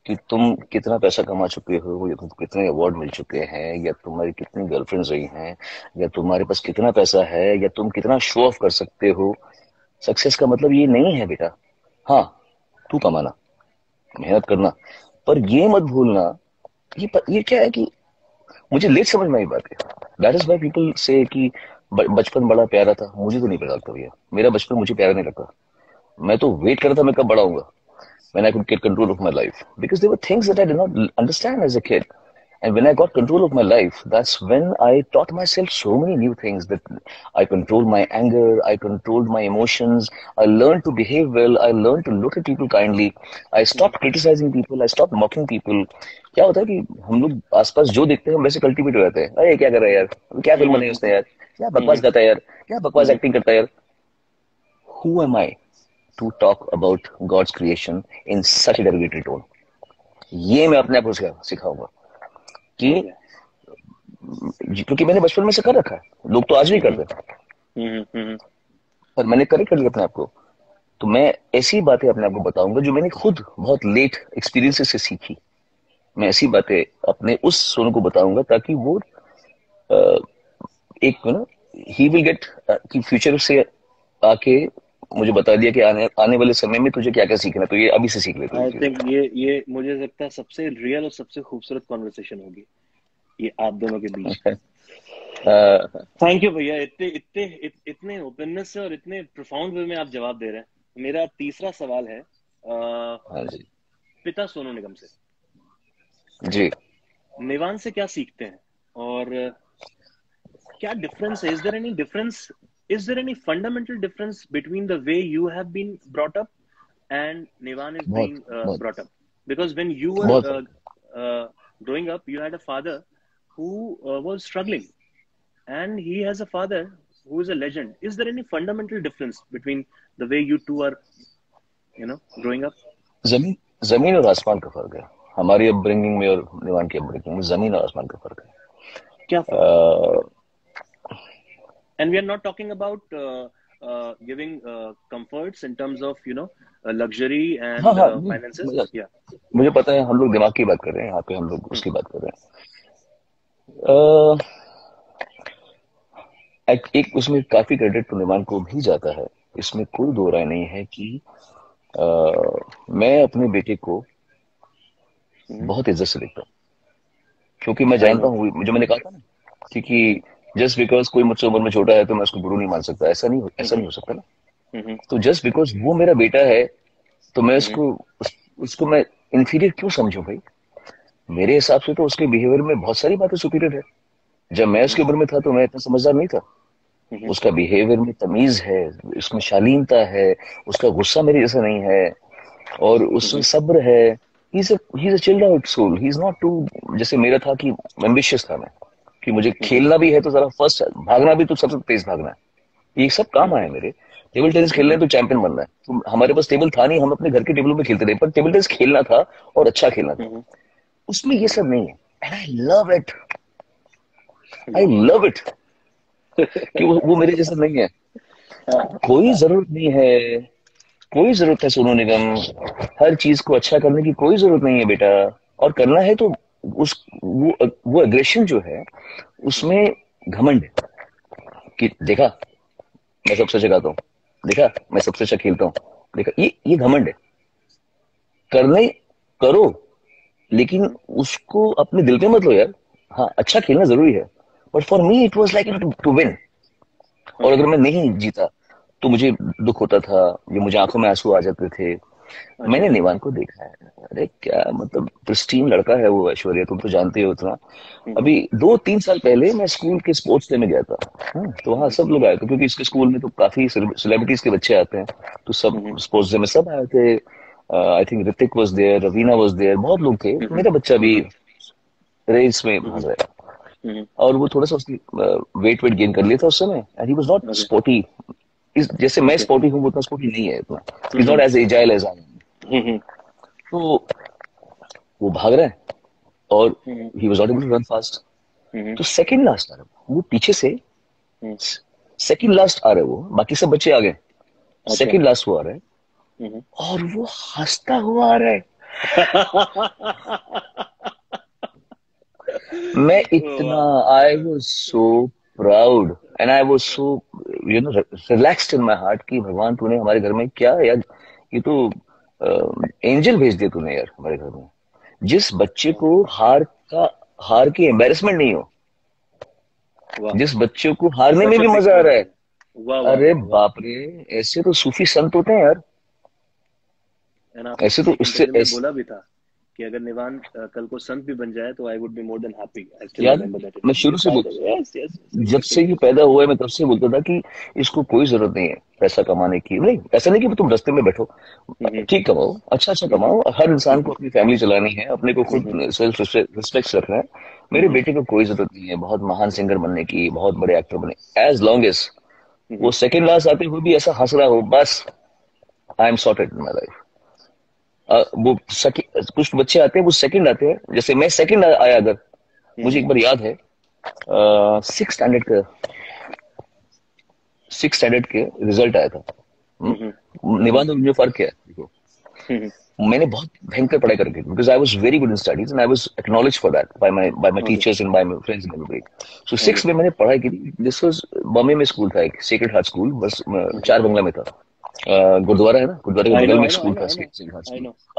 कि तुम कितना पैसा कमा चुके हो, या तुमको कितने अवार्ड मिल चुके हैं, या तुम्हारी कितनी गर्लफ्रेंड्स रही हैं, या तुम्हारे पास कितना पैसा है, या तुम कितना शो ऑफ़ कर सकते हो। सक्सेस का मतलब ये नहीं है बेटा। हाँ तू कमाना, मेहनत करना। पर ये मत भूलना, ये प- ये क्या है कि मुझे लेट समझ में आई बात है। दैट इज़ वाई पीपल से कि बचपन बड़ा प्यारा था। मुझे तो नहीं प्यारा लगता भैया। मेरा बचपन मुझे प्यारा नहीं लगता। मैं तो वेट कर रहा था मैं कब बड़ा होऊँगा। when I could get control of my life because there were things that I did not l- understand as a kid. And when I got control of my life, that's when I taught myself so many new things that I controlled my anger, I controlled my emotions, I learned to behave well, I learned to look at people kindly, I stopped criticizing people, I stopped mocking people. क्या होता है कि हम लोग आसपास जो देखते हैं हम वैसे कल्टीवेट हो जाते हैं अरे क्या कर रहा है यार क्या फिल्म बनाई उसने यार क्या बकवास गाता है यार क्या बकवास एक्टिंग करता है यार who am I to talk about God's creation in such a derogatory tone? ये मैं अपने आप को सिखा सिखाऊँगा कि क्योंकि मैंने बचपन में से कर रखा है। लोग तो आज भी करते हैं। पर मैंने करेक्ट कर लिया अपने आप को। तो मैं ऐसी बातें अपने आप को बताऊँगा जो मैंने खुद बहुत लेट एक्सपीरियंसेस से सीखी। मैं ऐसी बातें अपने उस सोनू को बताऊँगा ताकि वो अ, एक ना ही विल गेट कि फ्यूचर से आके मुझे बता दिया कि आने आने वाले समय में तुझे क्या क्या सीखना है तो ये अभी से सीख ले तू आई थिंक ये ये मुझे लगता है सबसे रियल और सबसे खूबसूरत कॉन्वर्सेशन होगी ये आप दोनों के बीच। [LAUGHS] थैंक यू भैया इतने इतने इत, इतने ओपननेस से और इतने प्रोफाउंड वे में आप जवाब दे रहे हैं। मेरा तीसरा सवाल है हाँ जी। पिता सोनू निगम से। जी। निवान से क्या सीखते हैं? और क्या डिफरेंस है is there any difference is there any fundamental difference between the way you have been brought up and Nivaan is बहुत बीइंग बहुत brought up because when you बहुत were uh, uh, growing up you had a father who uh, was struggling and he has a father who is a legend is there any fundamental difference between the way you two are you know growing up जमीन जमीन और आसमान का फर्क है हमारी upbringing में और निवान की अपब्रिंगिंग में जमीन और आसमान का फर्क है क्या अ, and we are not talking about uh, uh, giving uh, comforts in terms of you know uh, luxury and हाँ हाँ uh, finances. मुझे yeah. मुझे पता है हम लोग दिमाग की बात कर रहे हैं यहाँ पे हम लोग उसकी बात कर रहे हैं। एक, एक उसमें काफ़ी क्रेडिट निमान को भी जाता है। इसमें कोई दो राय नहीं है कि अ, मैं अपने बेटे को बहुत इज़्ज़त से देखता हूँ। क्योंकि मैं जानता हूँ जो मैंने कहा था ना क्योंकि जस्ट बिकॉज़ कोई मुझसे उम्र में छोटा है तो मैं उसको गुरु नहीं मान सकता। ऐसा नहीं ऐसा नहीं हो सकता ना। Mhm. तो जस्ट बिकॉज़ वो मेरा बेटा है तो मैं उसको उस, उसको मैं इंफीरियर क्यों समझूं भाई? मेरे हिसाब से तो उसके बिहेवियर में बहुत सारी बातें सुपीरियर है। जब मैं उसकी उम्र में था तो मैं इतना समझदार नहीं था। उसका बिहेवियर में तमीज है उसमें शालीनता है उसका गुस्सा मेरे जैसा नहीं है और उसमें सब्र है। He's a he's a chilled out soul. He's not too जैसे मेरा था कि एम्बिशियस था मैं। कि मुझे खेलना भी है तो जरा फ़र्स्ट भागना भी तो सबसे तेज भागना है। ये सब काम आया मेरे। टेबल टेनिस खेलना है तो चैंपियन बनना है। तो हमारे पास टेबल था नहीं हम अपने घर के टेबलों में खेलते थे पर टेबल टेनिस खेलना था और अच्छा खेलना था। उसमें ये सब नहीं है। And I love it I love it कि वो, वो मेरे जैसा नहीं है। कोई ज़रूरत नहीं है। कोई ज़रूरत है सोनू निगम। हर चीज़ को अच्छा करने की कोई ज़रूरत नहीं है बेटा। और करना है तो उस, वो वो एग्रेशन जो है, उसमें घमंड है कि देखा, मैं सबसे अच्छा गाता हूँ, देखा, मैं सबसे अच्छा खेलता हूँ, देखा, ये ये घमंड है। करने, करो, लेकिन उसको अपने दिल पे मत लो यार। हाँ अच्छा खेलना ज़रूरी है but for me it was like to win और अगर मैं नहीं जीता तो मुझे दुख होता था, ये मुझे आँखों में आँसू आ जाते थे मैंने निवान को देखा है। अरे क्या मतलब प्रिस्टीन लड़का है वो ऐश्वर्या तुम तो जानते हो उतना। अभी दो तीन साल पहले मैं स्कूल के स्पोर्ट्स डे में गया था। हाँ, तो वहाँ सब लोग आए थे क्योंकि इसके स्कूल में तो काफ़ी सेलिब्रिटीज के बच्चे आते हैं। तो सब स्पोर्ट्स डे में सब आए थे। I think Hrithik was there Raveena was there बहुत लोग थे। मेरा बच्चा भी रेस में भाग रहा और वो थोड़ा सा उसकी वेट वेट गेन कर लिया था उस समय। And he was not sporty जैसे मैं स्पोर्टी हूँ। वो उतना स्पोर्टी नहीं है इतना is not as agile as I तो वो भाग रहा है और he was not able to run fast तो सेकंड लास्ट आ रहा है वो पीछे से सेकंड लास्ट आ रहे वो बाकी सब बच्चे आ गए सेकंड। लास्ट वो आ रहे हैं और वो हंसता हुआ आ रहा है। [LAUGHS] मैं इतना I was so proud and I was so you know relaxed in my heart कि भगवान तूने हमारे घर में क्या यार ये तो एंजल भेज दिया तूने यार हमारे घर में। जिस बच्चे को हार का हार की एम्बेरसमेंट नहीं हो जिस बच्चे को हारने में भी मज़ा आ रहा है। अरे बाप रे ऐसे तो सूफी संत होते हैं यार। ऐसे तो उससे. बोला भी था। कि अगर निवान कल को संत भी बन जाए तो I would be more than happy मैं शुरू से बोलता जब से ये पैदा हुआ है मैं तब से बोलता था कि इसको कोई ज़रूरत नहीं है पैसा कमाने की। नहीं ऐसा नहीं कि तुम रस्ते में बैठो। ठीक कमाओ अच्छा अच्छा कमाओ। हर इंसान को अपनी फैमिली चलानी है अपने को खुद सेल्फ रिस्पेक्ट रखना है। मेरे। बेटे को कोई ज़रूरत नहीं है बहुत महान सिंगर बनने की बहुत बड़े एक्टर बने। एज लॉन्ग एज वो सेकंड लास्ट आते हुए भी ऐसा हंस रहा हो बस I am sorted in my life वो कुछ बच्चे आते हैं वो सेकंड आते हैं। जैसे मैं सेकंड आया अगर मुझे एक बार याद है सिक्स स्टैंडर्ड का सिक्स स्टैंडर्ड के रिज़ल्ट आया था। निबंध में फ़र्क है मैंने बहुत भयंकर पढ़ाई करके because I was very good in studies and I was acknowledge for that by my by my teachers and by my friends in everybody so six में मैंने पढ़ाई की दिस वाज बॉम्बे में स्कूल था एक सेक्रेट हार्ट स्कूल बस चार बंगला में था। गुरुद्वारा है ना? गुरुद्वारे के बगल में स्कूल था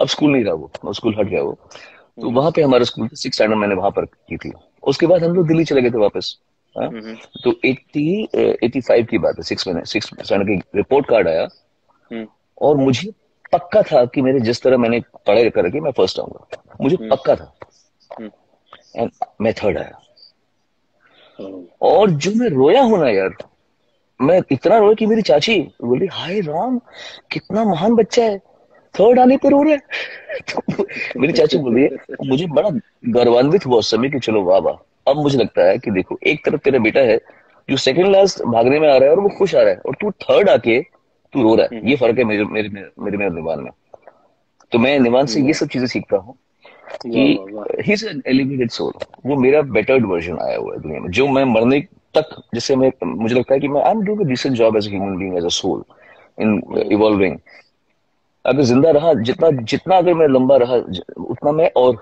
अब स्कूल नहीं रहा वो स्कूल हट गया वो। तो hmm. वहाँ पे हमारा स्कूल था सिक्स स्टैंडर्ड मैंने वहाँ पर की थी। उसके बाद हम लोग दिल्ली चले गए थे वापस हाँ? hmm. तो एट्टी एटी फाइव की बात है सिक्स में सिक्स स्टैंडर्ड की रिपोर्ट कार्ड आया. और मुझे पक्का था कि मेरे जिस तरह मैंने पढ़ाई करके मैं फ़र्स्ट आऊँगा। मुझे पक्का था। एंड मैं थर्ड आया। Oh. और जो मैं रोया हूँ ना यार मैं इतना रोया कि मेरी चाची बोली हाय राम कितना महान बच्चा है। थर्ड आने पर रो रहा है। तो [LAUGHS] मेरी चाची बोल मुझे बड़ा गर्वान्वित हुआ उस समय कि चलो वाह वाह। अब मुझे लगता है कि देखो एक तरफ़ तेरा बेटा है जो सेकंड लास्ट भागने में आ रहा है और वो खुश आ रहा है और तू थर्ड आके तू रो रहा है। ये फ़र्क है मेरे मेरे मेरे में निवान में। तो मैं निवान से ये सब चीज़ें सीखता हूँ कि he is an elevated soul वो मेरा बेटर्ड वर्जन आया हुआ है दुनिया में। जो मैं मरने तक जिससे मैं मुझे लगता है कि मैं I am doing a decent job as a human being as a soul in evolving अगर ज़िंदा रहा जितना जितना अगर मैं लंबा रहा उतना मैं और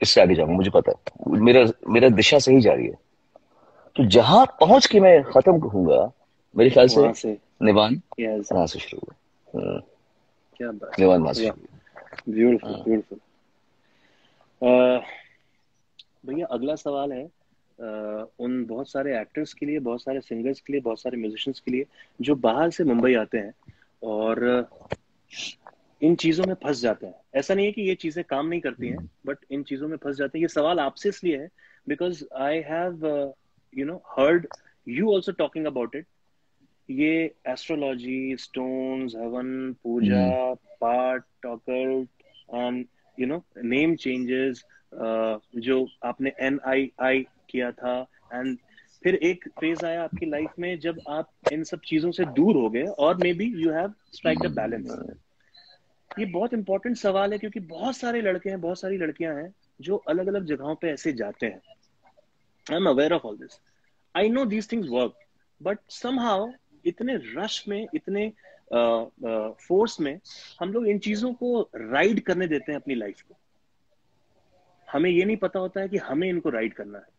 इससे आगे जाऊँगा मुझे पता है। मेरा मेरा दिशा सही जा रही है। तो जहाँ पहुँच के मैं खत्म कहूँगा मेरे ख्याल से, से। निवान वहाँ से शुरू हुआ। हाँ। क्या बात निवान वहाँ से ब्यूटीफुल ब्यूटीफुल भैया अगला सवाल है उन बहुत सारे एक्टर्स के लिए बहुत सारे सिंगर्स के लिए बहुत सारे म्यूजिशियंस के लिए जो बाहर से मुंबई आते हैं और इन चीज़ों में फंस जाते हैं। ऐसा नहीं है कि ये चीज़ें काम नहीं करती हैं बट इन चीज़ों में फंस जाते हैं। ये सवाल आपसे इसलिए है because I have you know heard you also talking about it ये एस्ट्रोलॉजी स्टोन्स हवन पूजा पाठ टॉकल्ट and you know name changes जो आपने एन आई आई किया था। एंड फिर एक फ़ेज़ आया आपकी लाइफ में जब आप इन सब चीज़ों से दूर हो गए और may be you have strike the balance ये बहुत इंपॉर्टेंट सवाल है क्योंकि बहुत सारे लड़के हैं बहुत सारी लड़कियाँ हैं जो अलग अलग जगहों पे ऐसे जाते हैं। I am aware of all this I know these things work but somehow इतने रश में इतने फोर्स uh, uh, में हम लोग इन चीज़ों को राइड करने देते हैं अपनी लाइफ को। हमें ये नहीं पता होता है कि हमें इनको राइड करना है।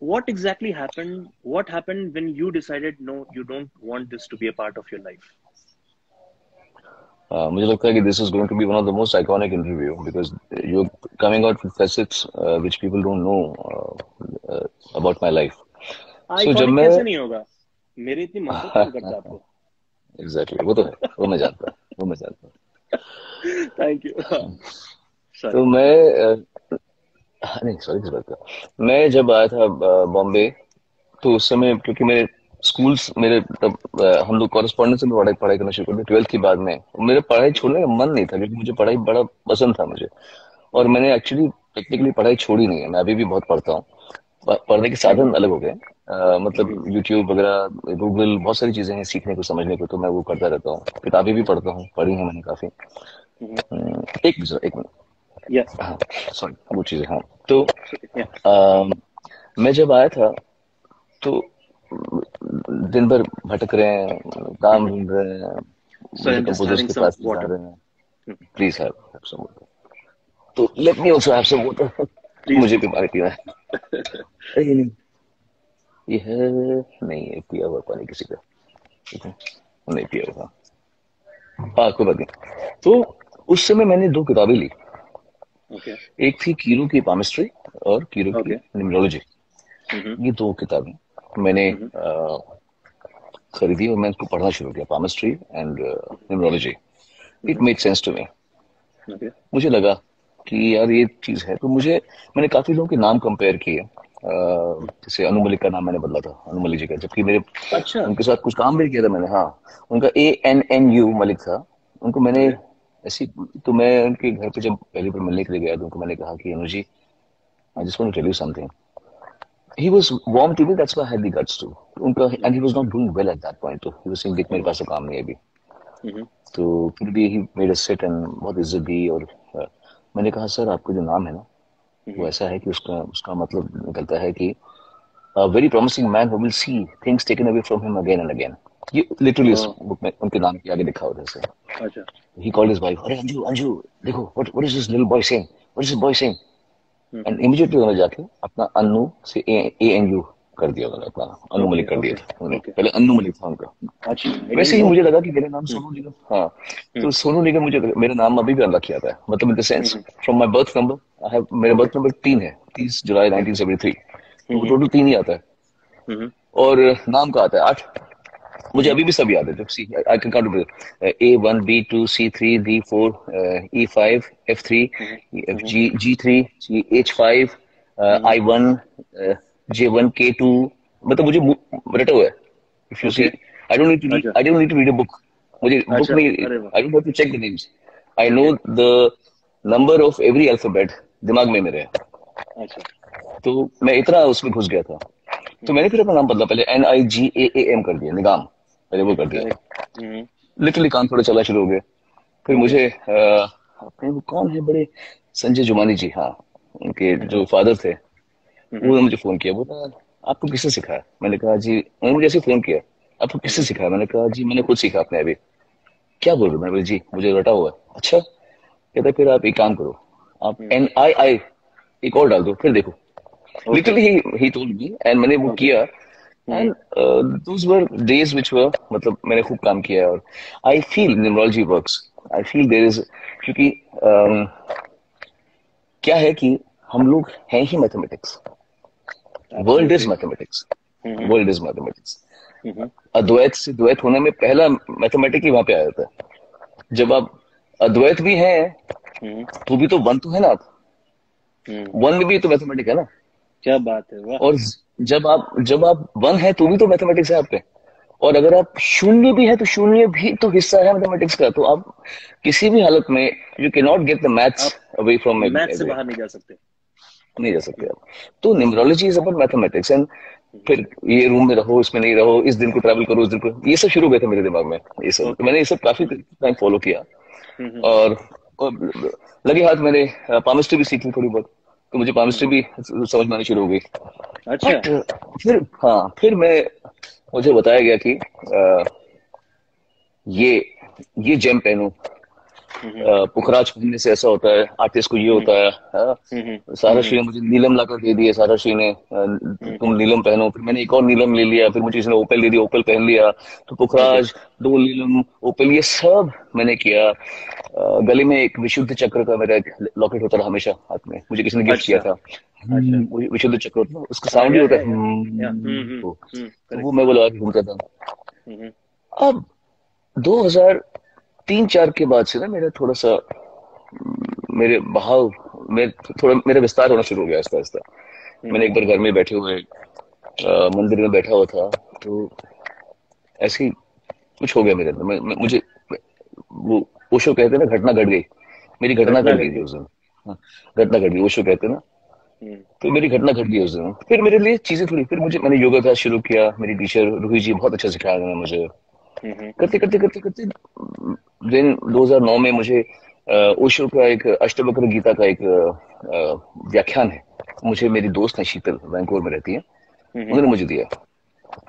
What exactly happened what happened when you decided no you don't want this to be a part of your life uh, मुझे लगता है कि this is going to be one of the most iconic interview because you're coming out with facets uh, which people don't know uh, uh, about my life. so जब मैं कैसे नहीं होगा मेरी इतनी मोहब्बत क्यों करता आपको एग्जैक्टली वो तो है वो मैं जानता वो मैं जानता थैंक यू तो मैं हाँ, [LAUGHS] नहीं सॉरी किस बात का मैं जब आया था बॉम्बे तो उस समय क्योंकि मेरे स्कूल्स मेरे तब हम लोग कॉरेस्पॉन्डेंस में पढ़ाई पढ़ाई करना शुरू कर ट्वेल्थ के बाद में। मेरे पढ़ाई छोड़ने का मन नहीं था क्योंकि मुझे पढ़ाई बड़ा पसंद था मुझे। और मैंने एक्चुअली टेक्निकली पढ़ाई छोड़ी नहीं है मैं अभी भी बहुत पढ़ता हूँ। पढ़ने के साधन अलग हो गए। मतलब यूट्यूब वगैरह गूगल बहुत सारी चीज़ें हैं सीखने को समझने को तो मैं वो करता रहता हूँ। किताबें भी पढ़ता हूँ पढ़ी है मैंने काफ़ी। हम्म। एक मिनट एक मिनट। सॉरी हाँ, वो चीज़ें हाँ। तो आ, मैं जब आया था तो दिन भर भटक रहे हैं काम ढूंढ रहे हैं कंपोजर्स के पास जा रहे हैं। प्लीज़ हैव सम वाटर तो let me also have some water मुझे भी पानी पीना है? [LAUGHS] नहीं। ये है नहीं है पिया हुआ पानी किसी का। ठीक है? नहीं पिया हुआ। हाँ कोई बात नहीं। तो उस समय मैंने दो किताबें ली। Okay. एक थी कीरू की पामिस्ट्री और कीरू okay. की निमरोलॉजी mm-hmm. ये दो किताबें। मैंने mm-hmm. खरीदी और मैं इसको पढ़ना शुरू किया palmistry and numerology it made sense to me मुझे लगा कि यार ये चीज़ है। तो मुझे मैंने काफ़ी लोगों के नाम कंपेयर किए। जैसे अनु मलिक का नाम मैंने बदला था अनु मलिक जी का जबकि मेरे अच्छा। उनके साथ कुछ काम भी किया था मैंने हाँ। उनका A N N U Malik था। उनको मैंने ऐसी तो मैं उनके घर पे जब पहली बार मिलने के लिए गया तो मैंने कहा कि Anu I just want to tell you something he was warm to me that's to उनका and he was not doing well at that point तो ही वाज सेइंग दैट मेरे पास तो काम नहीं है अभी. Mm-hmm. तो फिर भी he made a set and बहुत इज़्ज़त दी और uh, मैंने कहा सर आपका जो नाम है ना वो mm-hmm. ऐसा है कि उसका उसका मतलब निकलता है कि very promising man who will see things taken away from him again and again ये लिटरली इस बुक में उनके नाम के आगे लिखा होता है अच्छा। ही कॉल्ड हिज वाइफ अरे अंजू अंजू देखो what what is this little boy saying what is this boy saying and immediately उन्होंने जाके अपना अन्नू से ए एन यू कर दिया उन्होंने अपना अनु मलिक कर दिया था उन्होंने। पहले अन्नू मलिक था उनका। अच्छा वैसे ही मुझे लगा कि मेरा नाम सोनू निगम हाँ। तो हम्म। सोनू निगम मुझे मेरा नाम अभी भी अल्लाह किया था मतलब in the sense from my birth number I have मेरा बर्थ नंबर तीन है तीस जुलाई 1973 तो टोटल तीन ही आता है। हम्म। और नाम का आता है आठ। मुझे अभी भी सब याद है जब see I can count A one B two C three D four E five F three G G three G H five I one J one K two मतलब मुझे रटा हुआ है if you see I don't need to I don't need to read a book मुझे book नहीं I don't have to check the names I know the number of every alphabet दिमाग में मेरे अच्छा। तो मैं इतना उसमें घुस गया था। तो मैंने फिर अपना नाम बदला पहले N I ji A M कर दिया निगाम मैंने वो कर दिया। लिटरली हम्म। काम थोड़ा चला शुरू हो गया। फिर मुझे अपने वो कौन है बड़े संजय जुमानी जी हाँ उनके जो फादर थे उन्होंने हम्म। मुझे फ़ोन किया बोला आपको किसने सिखाया मैंने कहा जी उन्होंने मुझे ऐसे फ़ोन किया आपको किससे सिखाया मैंने कहा जी मैंने खुद सीखा अपने अभी। क्या बोल रहे मैंने जी मुझे रटा हुआ है। अच्छा कहता फिर आप एक काम करो आप एन आई आई एक और डाल दो फिर देखो। Literally he told me and मैंने वो किया and those were days which were मतलब मैंने खूब काम किया और I feel numerology works I feel there is क्योंकि um, क्या है कि हम लोग हैं ही mathematics world is mathematics world is mathematics अद्वैत से द्वैत होने में पहला मैथमेटिक ही वहाँ पे आ जाता है जब आप अद्वैत भी है तो भी तो वन तो है ना आप. वन में भी तो मैथमेटिक है ना? क्या बात है वाह। और जब आप जब आप वन है तो भी तो मैथमेटिक्स है आप पे। और अगर आप शून्य भी है तो शून्य भी तो हिस्सा है मैथमेटिक्स का। तो आप किसी भी हालत में you can not get the maths away from math से बाहर नहीं जा सकते। नहीं जा सकते आप। तो numerology is about mathematics and फिर ये रूम में रहो इसमें नहीं रहो इस दिन को ट्रैवल करो उस दिन को ये सब शुरू हुए थे मेरे दिमाग में ये सब। तो मैंने ये सब काफ़ी टाइम फॉलो किया। हम्म और, और लगे हाथ मैंने पामिस्ट्री भी सीख थोड़ी बहुत। तो मुझे केमिस्ट्री भी समझ में आनी शुरू हो गई। अच्छा। But, फिर हाँ फिर मैं मुझे बताया गया कि आ, ये ये जेम पहनो हम्म। पुखराज घूमने से ऐसा होता है आर्टिस्ट को ये होता है हाँ? हम्म। सारा हम्म। श्री ने मुझे नीलम लाकर दे दिया सारा श्री ने तुम नीलम पहनो फिर मैंने एक और नीलम ले लिया फिर मुझे इसने ओपल दे दिया ओपल पहन लिया। तो पुखराज दो नीलम ओपल ये सब मैंने किया। गले में एक विशुद्ध चक्र का मेरा एक लॉकेट होता था हमेशा हाथ में। मुझे किसी ने गिफ्ट किया अच्छा। था। अच्छा। विशुद्ध चक्र होता उसका साउंड भी होता है। तो वो मैं बोला घूमता था। अब दो हज़ार तीन चार के बाद से ना मेरा थोड़ा सा मेरे बहाव मेरे थोड़ा मेरा विस्तार होना शुरू हो गया आस्ता आस्ता हम्म। मैंने एक बार घर में बैठे हुए मंदिर में बैठा हुआ था तो ऐसे ही कुछ हो गया मेरे अंदर। मुझे वो ओशो कहते ना घटना घट गई। मेरी घटना घट गई थी उस दिन। हाँ, घटना घट गई ओशो कहते ना। हम्म। तो मेरी घटना घट गई उस दिन। फिर मेरे लिए चीज़ें थोड़ी फिर मुझे मैंने योगा क्लास शुरू किया मेरी टीचर रूही जी बहुत अच्छा सिखाया मुझे। करते करते करते करते। दिन 2009 में मुझे ओशो का एक अष्टवक्र गीता का एक व्याख्यान है। मुझे मेरी दोस्त है शीतल वैंकूवर में रहती है। हम्म उन्होंने मुझे दिया।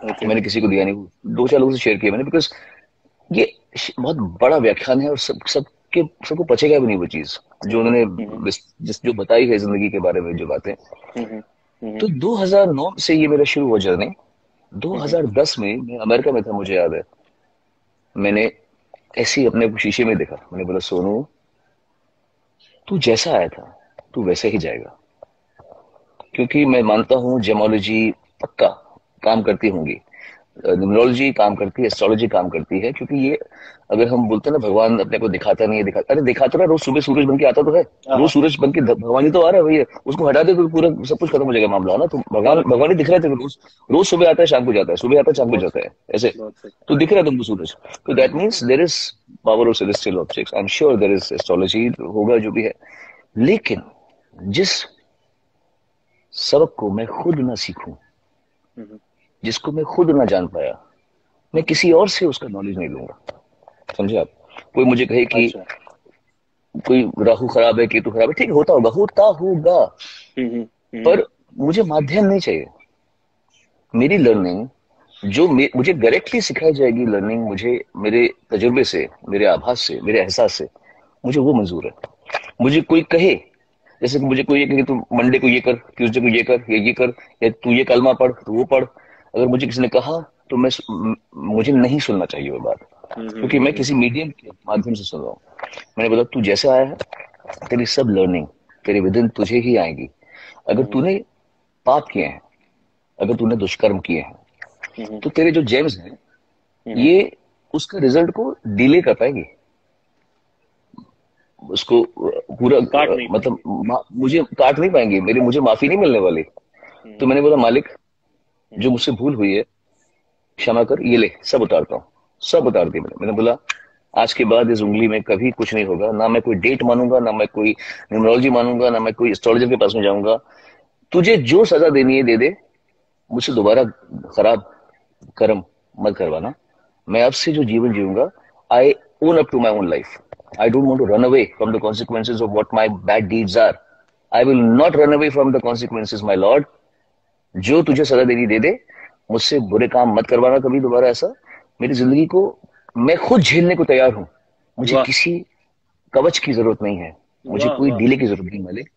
ओके मैंने किसी को दिया नहीं। दो चार लोगों से शेयर किया मैंने बिकॉज़ ये बहुत बड़ा व्याख्यान है और सब सबके सबको पचेगा भी नहीं वो चीज़ जो उन्होंने जिस जो बताई है ज़िंदगी के बारे में जो बातें। तो 2009 से ये मेरा शुरू हुआ जर्नी 2010 में मैं अमेरिका में था मुझे याद है। मैंने ऐसे ही अपने शीशे में देखा। मैंने बोला, सोनू, तू जैसा आया था, तू वैसे ही जाएगा। क्योंकि मैं मानता हूँ जेमोलॉजी पक्का काम करती होंगी। न्यूमरोलॉजी काम करती है एस्ट्रोलॉजी काम करती है क्योंकि ये अगर हम बोलते हैं ना भगवान अपने को दिखाता नहीं है दिखाता अरे दिखाता ना रोज सुबह सूरज बन के आता तो है। रोज सूरज बन के भगवान ही तो आ रहा है भैया उसको हटा दे तो पूरा सब कुछ खत्म हो जाएगा मामला ना? तो भगवान भगवान ही दिख रहे थे रोज रोज सुबह आता है शाम को जाता है सुबह आता है शाम को जाता है ऐसे। तो दिख रहा है तुमको सूरज। तो that means there is power of celestial objects I am sure there is astrology होगा जो भी है। लेकिन जिस सबक को मैं खुद ना सीखूं हम्म। जिसको मैं खुद ना जान पाया। मैं किसी और से उसका नॉलेज नहीं लूँगा। समझे आप? कोई मुझे कहे कि अच्छा। कोई राहु खराब है केतु खराब है ठीक होता होगा होता होगा। हम्म हम्म हम्म। पर मुझे माध्यम नहीं चाहिए। मेरी लर्निंग जो मे, मुझे डायरेक्टली सिखाई जाएगी लर्निंग मुझे मेरे तजुर्बे से मेरे आभास से मेरे एहसास से मुझे वो मंजूर है। मुझे कोई कहे जैसे कि मुझे कोई ये कहे तू मंडे को ये कर ट्यूसडे को ये कर या ये कर या तू ये कलमा पढ़ तो वो पढ़ अगर मुझे किसी ने कहा तो मैं मुझे नहीं सुनना चाहिए वो बात। हम्म क्योंकि मैं किसी मीडियम के माध्यम से सुन रहा हूँ। मैंने बोला तू जैसे आया है तेरी सब लर्निंग तेरे विदिन तुझे ही आएगी। अगर तूने पाप किए हैं अगर तूने दुष्कर्म किए हैं हम्म तो तेरे जो जेम्स हैं ये उसका रिज़ल्ट को डिले कर पाएँगे। उसको पूरा काट नहीं मतलब मुझे काट नहीं पाएँगे। मेरी मुझे माफ़ी नहीं मिलने वाली। तो मैंने बोला मालिक जो मुझसे भूल हुई है, क्षमा कर, ये ले, सब उतारता हूँ। सब उतार दिया मैंने। मैंने बोला, आज के बाद इस उंगली में कभी कुछ नहीं होगा। ना मैं कोई डेट मानूँगा, ना मैं कोई न्यूमरोलॉजी मानूँगा, ना मैं कोई एस्ट्रोलॉजर के पास में जाऊँगा। तुझे जो सजा देनी है, दे दे। मुझसे दोबारा खराब कर्म मत करवाना। मैं अब से जो जीवन जीऊँगा I own up to my own life I don't want to run away from the consequences of what my bad deeds are I will not run away from the consequences my lord जो तुझे सजा देनी दे दे मुझसे बुरे काम मत करवाना कभी दोबारा ऐसा। मेरी ज़िंदगी को मैं खुद झेलने को तैयार हूँ। मुझे किसी कवच की ज़रूरत नहीं है। मुझे कोई डीले की ज़रूरत नहीं मालिक।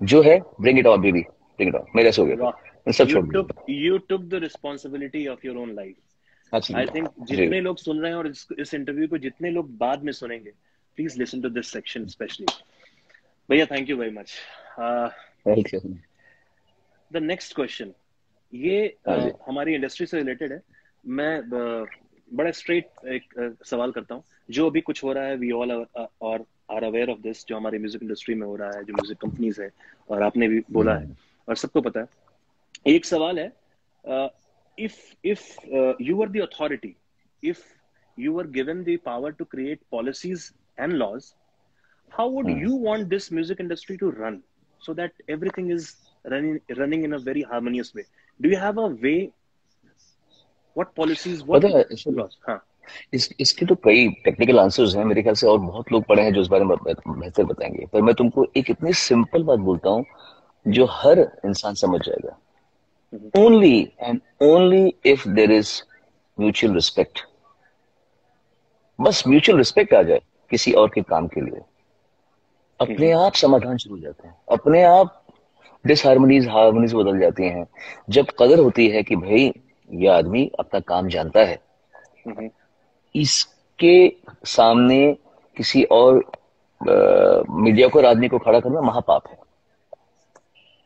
जो है bring it on baby bring it on मेरे ऐसे हो गया। सब छोड़ took the responsibility of your own life अच्छा आई थिंक जितने लोग सुन रहे हैं और इस, इस इंटरव्यू को जितने लोग बाद में सुनेंगे please listen to this section specially भैया thank you very much Thank you. The next question ये हाँ uh, हमारी इंडस्ट्री से रिलेटेड है. मैं uh, बड़ा स्ट्रेट एक uh, सवाल करता हूँ. जो अभी कुछ हो रहा है वी ऑल और आर अवेयर ऑफ़ दिस जो हमारे म्यूज़िक इंडस्ट्री में हो रहा है जो म्यूज़िक कंपनीज़ है और आपने भी बोला है. और सबको पता है। एक सवाल है if if you are the authority if were given the power to create policies and laws how would Hmm. you want this music industry to run so that everything is running running in a very harmonious way. Do you have a way what policies what है इस इसके तो कई technical answers हैं मेरे ख्याल से और बहुत लोग पढ़े हैं जो इस बारे में बेहतर बेहतर बताएँगे। पर मैं तुमको एक इतनी सिंपल बात बोलता हूँ जो हर इंसान समझ जाएगा। Only and only if there is mutual respect बस म्यूचुअल रिस्पेक्ट आ जाए किसी और के काम के लिए। अपने आप समाधान शुरू हो जाते हैं। अपने आप डिसहारमोनीज हारमोनीज बदल जाती हैं। जब कदर होती है कि भाई ये आदमी अपना काम जानता है। हम्म, इसके सामने किसी और मीडियाकर आदमी को खड़ा करना महापाप है।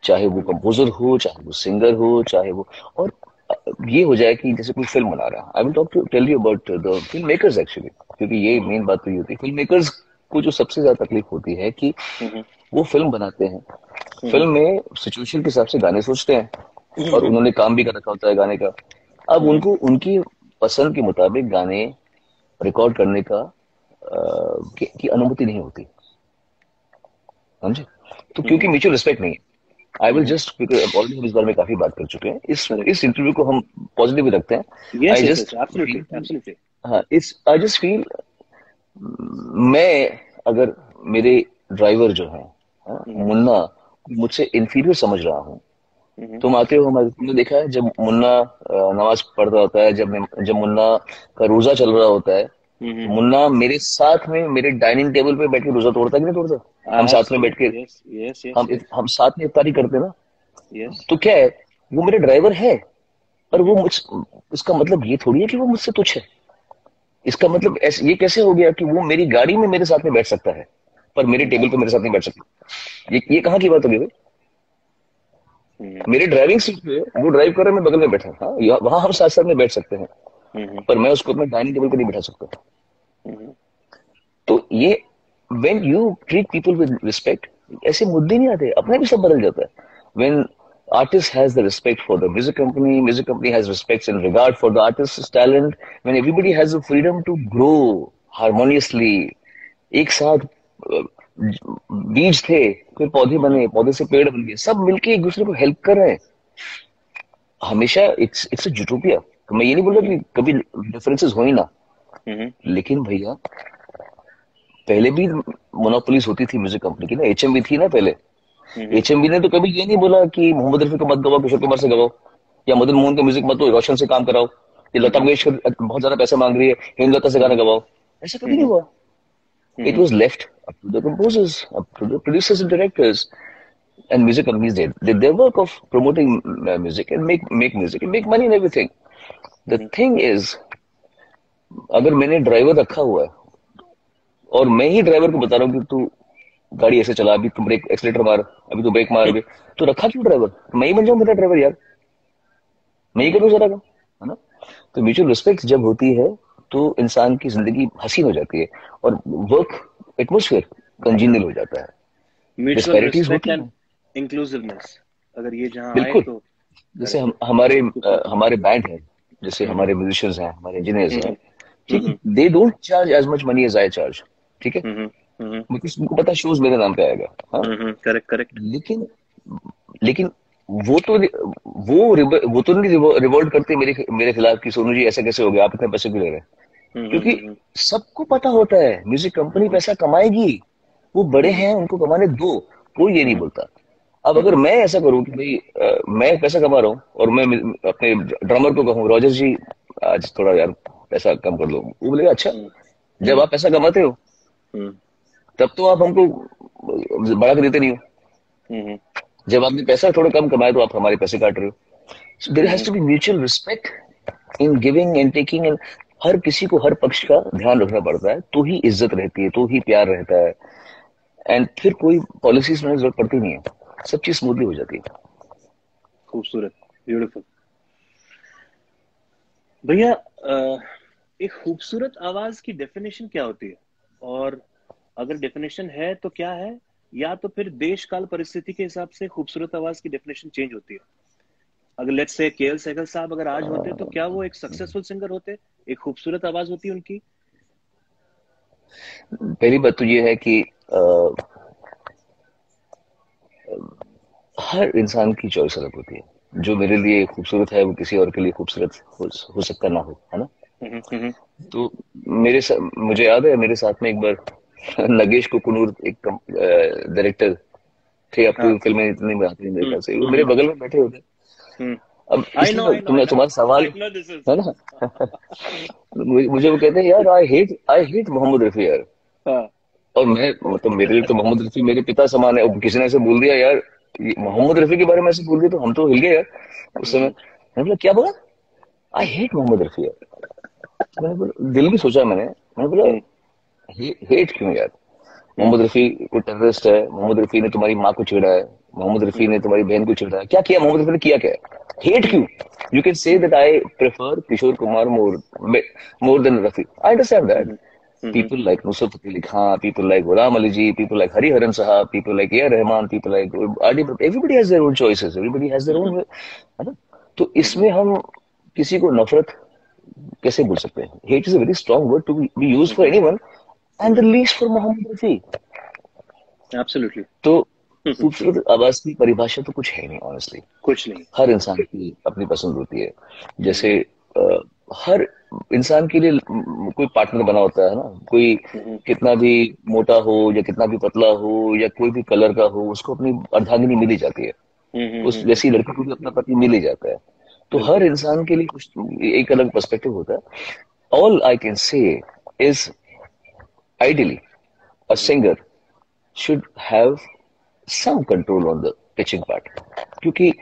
चाहे वो कंपोजर हो चाहे वो सिंगर हो चाहे वो और ये हो जाए कि जैसे कोई फ़िल्म बना रहा है। I will talk to tell you about the film makers actually क्योंकि ये मेन बात तो ये होती है। फ़िल्म मेकर्स को जो सबसे ज़्यादा तकलीफ़ होती है कि हम्म, वो फ़िल्म बनाते हैं। फ़िल्म में सिचुएशन के हिसाब से गाने सोचते हैं और उन्होंने काम भी कर रखा होता है गाने का। अब उनको उनकी पसंद के मुताबिक गाने रिकॉर्ड करने का अ, की, की अनुमति नहीं होती। समझे? तो क्योंकि म्यूचुअल रिस्पेक्ट नहीं है। आई विल जस्ट ऑलरेडी हम इस बारे में काफ़ी बात कर चुके हैं। इस इस इंटरव्यू को हम पॉजिटिव भी रखते हैं। Absolutely absolutely हाँ इस आई जस्ट फील मैं अगर मेरे ड्राइवर जो हाँ, मुन्ना मुझसे इंफीरियर समझ रहा हूँ। हम्म, तुम आते हो हमारे तुमने देखा है जब मुन्ना नमाज़ पढ़ रहा होता है जब जब मुन्ना का रोजा चल रहा होता है हम्म, मुन्ना मेरे साथ में मेरे डाइनिंग टेबल पे बैठ के रोजा तोड़ता है कि नहीं तोड़ता? हम साथ में बैठ के yes yes yes हम हम साथ में इफ्तारी करते ना? तो क्या है वो मेरे ड्राइवर है पर वो मुझ इसका मतलब ये थोड़ी है कि वो मुझसे तुच्छ है। इसका मतलब ये कैसे हो गया कि वो मेरी गाड़ी में मेरे साथ में बैठ सकता है? पर मेरे टेबल पे मेरे साथ नहीं बैठ सकता। ये ये कहाँ की बात होगी भाई? हम्म, मेरी ड्राइविंग सीट पे वो ड्राइव कर रहा है मैं बगल में बैठा हाँ। वहाँ हम साथ साथ में बैठ सकते हैं। हम्म, पर मैं उसको अपने डाइनिंग टेबल पे नहीं बैठा सकता। हम्म, तो ये when you treat people with respect ऐसे मुद्दे नहीं आते अपने भी सब बदल जाता है। When artist has the respect for the music company music company has respects in regard for the artist's talent when everybody has the freedom to grow harmoniously एक साथ बीज थे फिर पौधे बने पौधे से पेड़ बन गए सब मिलके एक दूसरे को हेल्प कर रहे हैं। हमेशा इट्स इट्स यूटोपिया तो मैं ये नहीं बोल रहा कि कभी डिफरेंसेस हो ही ना। हम्म, लेकिन भैया पहले भी मोनोपोलीज होती थी म्यूज़िक कंपनी की ना एच थी ना पहले। हम्म, एच ने तो कभी ये नहीं बोला कि मोहम्मद रफी को मत गवाओ किशोर कुमार से गवाओ या मदन मोहन का म्यूज़िक मत दो रोशन से काम कराओ ये लता मंगेशकर बहुत ज़्यादा पैसे मांग रही है हेमलता से गाना गवाओ। ऐसा कभी नहीं हुआ। It was left up to the composers up to the producers and directors and music companies. Did did their work of promoting uh, music and make make music and make money and everything. The mm. thing is अगर मैंने driver रखा हुआ है और मैं ही driver को बता रहा हूँ कि तू गाड़ी ऐसे चला अभी तू ब्रेक एक्सीटर मार अभी तू ब्रेक मार अभी तो रखा क्यों ड्राइवर मैं ही बन जाऊँ मेरा ड्राइवर यार। मैं ही करूँ सारा काम है ना? तो म्यूचुअल रिस्पेक्ट जब होती है तो इंसान की ज़िंदगी हसीन हो जाती है और वर्क एटमोसफियर कंजीनियल हो जाता है। हैं। इंक्लूसिवनेस अगर ये जहाँ आए बिल्कुल। तो जैसे हम हमारे अ, हमारे बैंड है जैसे हमारे म्यूजिशियंस हैं हमारे इंजीनियर्स हैं ठीक they don't charge as much money as I charge ठीक है? हम्म, हम्म, बिकॉज़ उनको पता शोज़ मेरे नाम पे आएगा हाँ? हम्म, करेक्ट करेक्ट लेकिन लेकिन वो तो वो वो तो नहीं रिवोल्ट करते मेरे मेरे खिलाफ कि सोनू जी ऐसा कैसे हो गया? आप इतने पैसे क्यों ले रहे हैं? क्योंकि सबको पता होता है म्यूज़िक कंपनी पैसा कमाएगी। वो बड़े हैं उनको कमाने दो कोई ये नहीं बोलता। अब अगर मैं ऐसा करूँ कि भाई मैं पैसा कमा रहा हूँ और मैं अपने ड्रमर को कहूँ रॉजर जी आज थोड़ा यार पैसा कम कर लो वो बोलेगा अच्छा जब आप पैसा कमाते हो हम्म, तब तो आप हमको बढ़ा के देते नहीं हो। हम्म, जब आपने पैसा थोड़ा कम कमाया तो आप हमारे पैसे काट रहे हो। So there has to be mutual respect in giving and taking and हर किसी को हर पक्ष का ध्यान रखना पड़ता है। तो ही इज़्ज़त रहती है तो ही प्यार रहता है। एंड फिर कोई पॉलिसीज़ में ज़रूरत पड़ती नहीं है। सब चीज़ स्मूथली हो जाती है। खूबसूरत ब्यूटीफुल भैया एक खूबसूरत आवाज़ की डेफिनेशन क्या होती है? और अगर डेफिनेशन है तो क्या है? या तो फिर देश काल परिस्थिति के हिसाब से खूबसूरत आवाज़ की डेफिनेशन चेंज होती है। अगर लेट्स से केएल सहगल साहब अगर आज होते तो क्या वो एक सक्सेसफुल सिंगर होते? एक खूबसूरत आवाज़ होती उनकी? पहली बात तो ये है कि आ, हर इंसान की चॉइस अलग होती है। जो मेरे लिए खूबसूरत है वो किसी और के लिए खूबसूरत हो, हो सकता ना हो है ना? हम्म, हम्म, तो मेरे मुझे याद है मेरे साथ में एक बार [LAUGHS] नगेश कुकुनूर एक डायरेक्टर थे अब तो हाँ। फ़िल्में इतनी बनाते नहीं मेरे ख्याल से। वो हम्म, मेरे बगल में बैठे होते हम्म। अब know, तुमने तुम्हारा सवाल है ना? [LAUGHS] मुझे वो कहते हैं यार I hate I hate Mohammed Rafi यार। हाँ, और मैं मतलब मेरे लिए तो मोहम्मद रफी मेरे पिता समान है। किसी ने ऐसे बोल दिया यार मोहम्मद रफी के बारे में ऐसे बोल दिया तो हम तो हिल गए यार। उस समय मैंने बोला क्या बोला? आई हेट मोहम्मद रफी यार। तो मैंने बोला दिल में सोचा मैंने। मैंने बोला हेट क्यों यार? मोहम्मद रफी को टेररिस्ट है मोहम्मद रफी ने तुम्हारी माँ को छेड़ा है मोहम्मद रफी ने तुम्हारी बहन को छेड़ा है। क्या किया मोहम्मद रफी ने? किया क्या? हेट क्यों? You can say that I prefer Kishore Kumar more more than Rafi. I understand that people like Nusrat Ali Khan people like Ghulam Ali ji people like Hariharan sahab people like A Rahman people like everybody has their own choices everybody has their own है ना? तो इसमें हम किसी को नफरत कैसे बोल सकते हैं? Hate is a very strong word to be use for anyone and the least for Mohammed Rafi absolutely तो [LAUGHS] खूबसूरत आवाज़ की परिभाषा तो कुछ है नहीं ऑनेस्टली कुछ नहीं। हर इंसान की अपनी पसंद होती है। जैसे अ, हर इंसान के लिए कोई पार्टनर बना होता है ना? कोई कितना भी मोटा हो या कितना भी पतला हो या कोई भी कलर का हो उसको अपनी अर्धांगिनी मिली जाती है। हम्म, उस जैसी लड़की को भी अपना पति मिल ही जाता है। तो हर इंसान के लिए कुछ एक अलग पर्सपेक्टिव होता है। All I can say is ideally a singer should have some control on the pitching part क्योंकि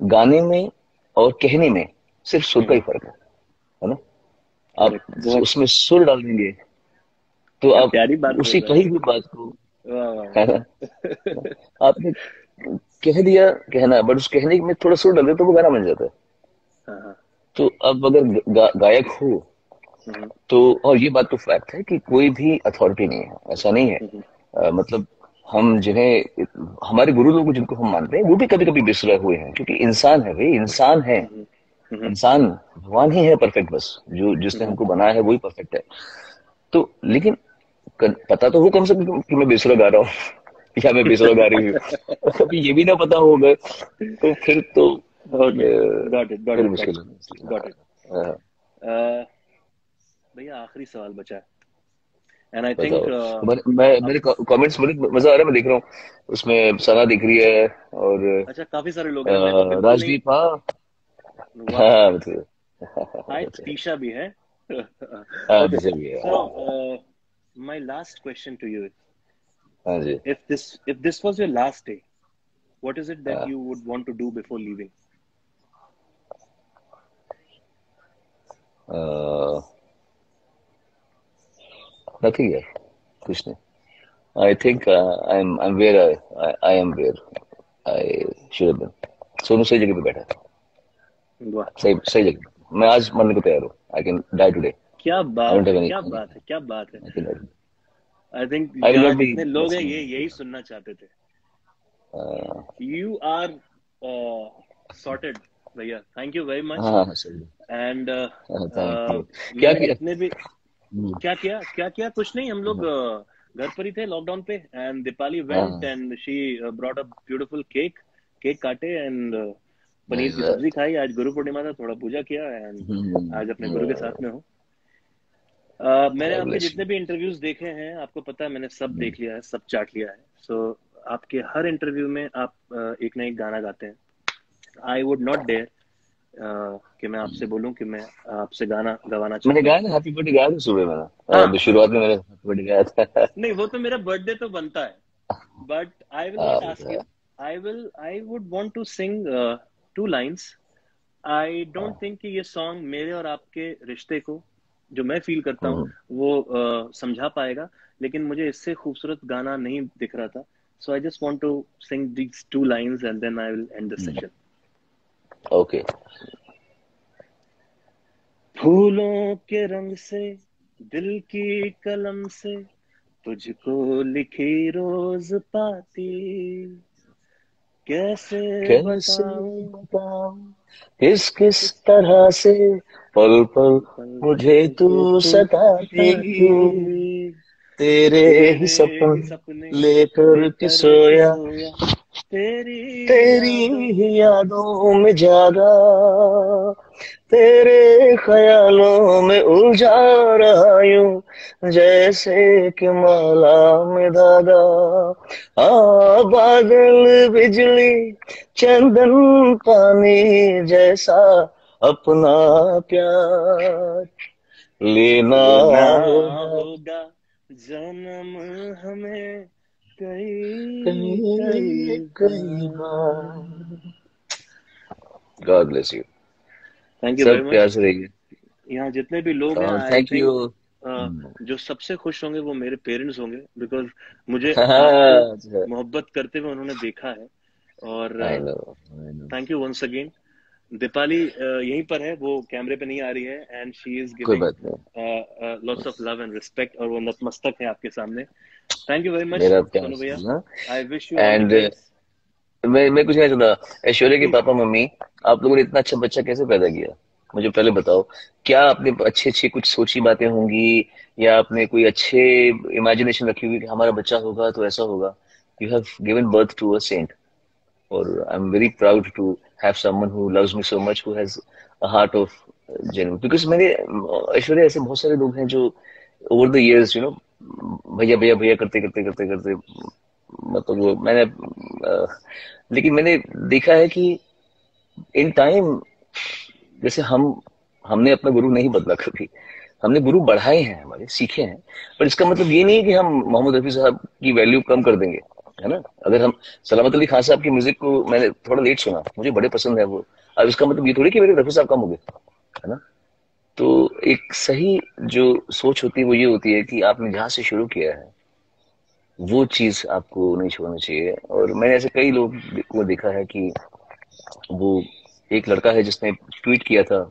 गाने में और कहने में सिर्फ़ सुर का ही फ़र्क है है ना? आप उसमें सुर डाल देंगे तो आप बात उसी कही हुई बात को है ना? आपने कह दिया कहना बट उस कहने में थोड़ा सुर डाल दे तो वो गाना बन जाता है। हाँ, हाँ, तो अब अगर गा, गायक हो तो और ये बात तो फैक्ट है कि कोई भी अथॉरिटी नहीं है ऐसा नहीं है। हम्म, अ, मतलब हम जिन्हें हमारे गुरु लोग जिनको हम मानते हैं वो भी कभी कभी बिसरे हुए हैं क्योंकि इंसान है भाई इंसान है। हम्म, इंसान भगवान ही है परफेक्ट बस जो जिसने हमको बनाया है वही परफेक्ट है। तो लेकिन पता तो हो कम से कम कि मैं बेसुरा गा रहा हूँ [LAUGHS] या मैं बेसुरा गा रही हूँ। कभी ये भी ना पता होगा तो फिर तो got it, a, got it, got भैया आखिरी सवाल बचा है एंड आई थिंक मैं मेरे कमेंट्स बड़े मज़ा आ रहा है मैं देख रहा हूँ उसमें सना दिख रही है और अच्छा काफ़ी सारे लोग अ, हैं तो राजदीप हाँ हाँ मतलब हाय तीशा भी है हाँ मुझे भी है uh, my last question to you is हाँ जी if this if this was your last day what is it that हाँ। you would want to do before leaving nothing यार कुछ नहीं I think I am I am where I am where I should have been Sonu सही जगह पे बैठा है। सही सही जगह मैं आज मरने को तैयार हूँ। आई कैन डाई टुडे क्या बात है क्या बात है क्या बात है। आई थिंक I will यहाँ not be जितने लोग हैं ये यही सुनना चाहते थे। यू आर सॉर्टेड भैया। Thank you very much and. क्या मैंने भी क्या किया क्या किया? कुछ नहीं हम लोग uh, घर पर ही थे लॉकडाउन पे and Deepali went. And she brought a beautiful cake cake काटे एंड पनीर की सब्ज़ी खाई। आज गुरु पूर्णिमा था थोड़ा पूजा किया एंड आज अपने गुरु के साथ में हूँ। Uh, मैंने आपके जितने भी इंटरव्यूज़ देखे हैं आपको पता है मैंने सब देख लिया है सब चाट लिया है। सो आपके हर इंटरव्यू में आप uh, एक ना एक गाना गाते हैं। आई वुड नॉट डेयर कि मैं आपसे बोलूँ कि मैं आपसे गाना गवाना मैंने चाहता गाया ना हैप्पी बर्थडे गाया था सुबह मैंने हाँ। शुरुआत में मैंने हैप्पी बर्थडे गाया था। नहीं वो तो मेरा बर्थडे तो बनता है। But I will not ask you I will I would want to sing two lines I don't think कि ये सॉन्ग मेरे और आपके रिश्ते को जो मैं फील करता हूँ वो uh, समझा पाएगा। लेकिन मुझे इससे खूबसूरत गाना नहीं दिख रहा था। So I just want to sing these two lines and then I will end the session okay फूलों के रंग से दिल की कलम से तुझको लिखी रोज पाती। कैसे कैसे बताऊँ? किस किस तरह से पल पल मुझे तू सताती तेरे ही सपन लेकर के सोया। तेरी तेरी ही यादों में जागा तेरे ख्यालों में उलझा रहा यूँ जैसे कि माला में धागा। आ बादल बिजली चंदन पानी जैसा अपना प्यार। लेना होगा। होगा जन्म हमें God bless you thank you very much यहाँ जितने भी लोग हैं थैंक यू जो सबसे खुश होंगे वो मेरे पेरेंट्स होंगे बिकॉज़ मुझे हाँ, मोहब्बत करते हुए उन्होंने देखा है और thank you once again Deepali uh, यहीं पर है वो कैमरे पे नहीं आ रही है and she is giving lots of love and respect और वो नतमस्तक है आपके सामने thank you very much Sonu भैया। आई विश यू And, मैं मैं कुछ नहीं चाहता ऐश्वर्या के पापा मम्मी आप लोगों ने इतना अच्छा बच्चा कैसे पैदा किया? मुझे पहले बताओ क्या आपने अच्छे अच्छे कुछ सोची बातें होंगी? या आपने कोई अच्छे इमेजिनेशन रखी हुई कि हमारा बच्चा होगा तो ऐसा होगा? You have given birth to a saint और I am very proud to have someone who loves me so much who has a heart of genuine because मैंने ऐश्वर्या ऐसे बहुत सारे लोग हैं जो over the years you know भैया भैया भैया करते करते करते करते मतलब वो मैंने अ, लेकिन मैंने देखा है कि इन टाइम जैसे हम हमने अपना गुरु नहीं बदला कभी। हमने गुरु बढ़ाए हैं हमारे सीखे हैं। पर इसका मतलब ये नहीं है कि हम मोहम्मद रफी साहब की वैल्यू कम कर देंगे है ना? अगर हम सलामत अली खान साहब की म्यूज़िक को मैंने थोड़ा लेट सुना मुझे बड़े पसंद है वो। अब इसका मतलब ये थोड़ी कि मेरे रफी साहब कम हो गए है ना? तो एक सही जो सोच होती है वो ये होती है कि आपने जहाँ से शुरू किया है वो चीज़ आपको नहीं छोड़नी चाहिए। और मैंने ऐसे कई लोग को देखा है कि वो एक लड़का है जिसने ट्वीट किया था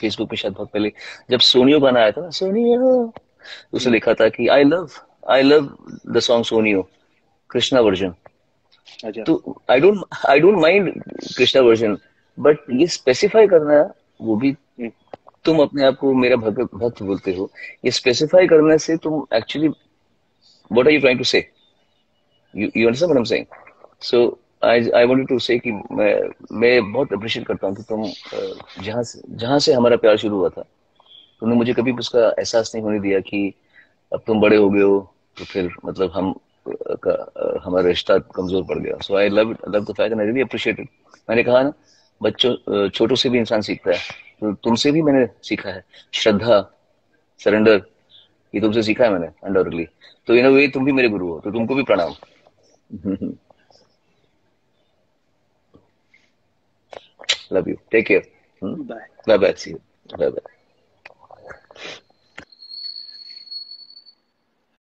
फेसबुक पे शायद बहुत पहले जब सोनियो गाना आया था सोनियो उसने लिखा था कि I love I love the song सोनियो Krishna version. अच्छा। तो I don't I don't mind Krishna version but ये स्पेसिफाई करना वो भी तुम अपने आप को मेरा भक्त भक्त बोलते हो। ये स्पेसिफाई करने से तुम actually what are you trying to say you you understand what I'm saying? So, I I wanted to say कि मैं मैं बहुत अप्रिशिएट करता हूँ कि तुम जहाँ से जहाँ से हमारा प्यार शुरू हुआ था। तुमने मुझे कभी उसका एहसास नहीं होने दिया कि अब तुम बड़े हो गए हो तो फिर मतलब हम का हमारा रिश्ता कमज़ोर पड़ गया। So I love love the fact and I really appreciate it मैंने कहा ना बच्चों छोटों से भी इंसान सीखता है। तो तुमसे भी मैंने सीखा है। श्रद्धा सरेंडर ये तुमसे सीखा है मैंने अनडाउटली तो इन वे तुम भी मेरे गुरु हो तो तुमको भी प्रणाम। Love you take care bye bye bye. Bye bye.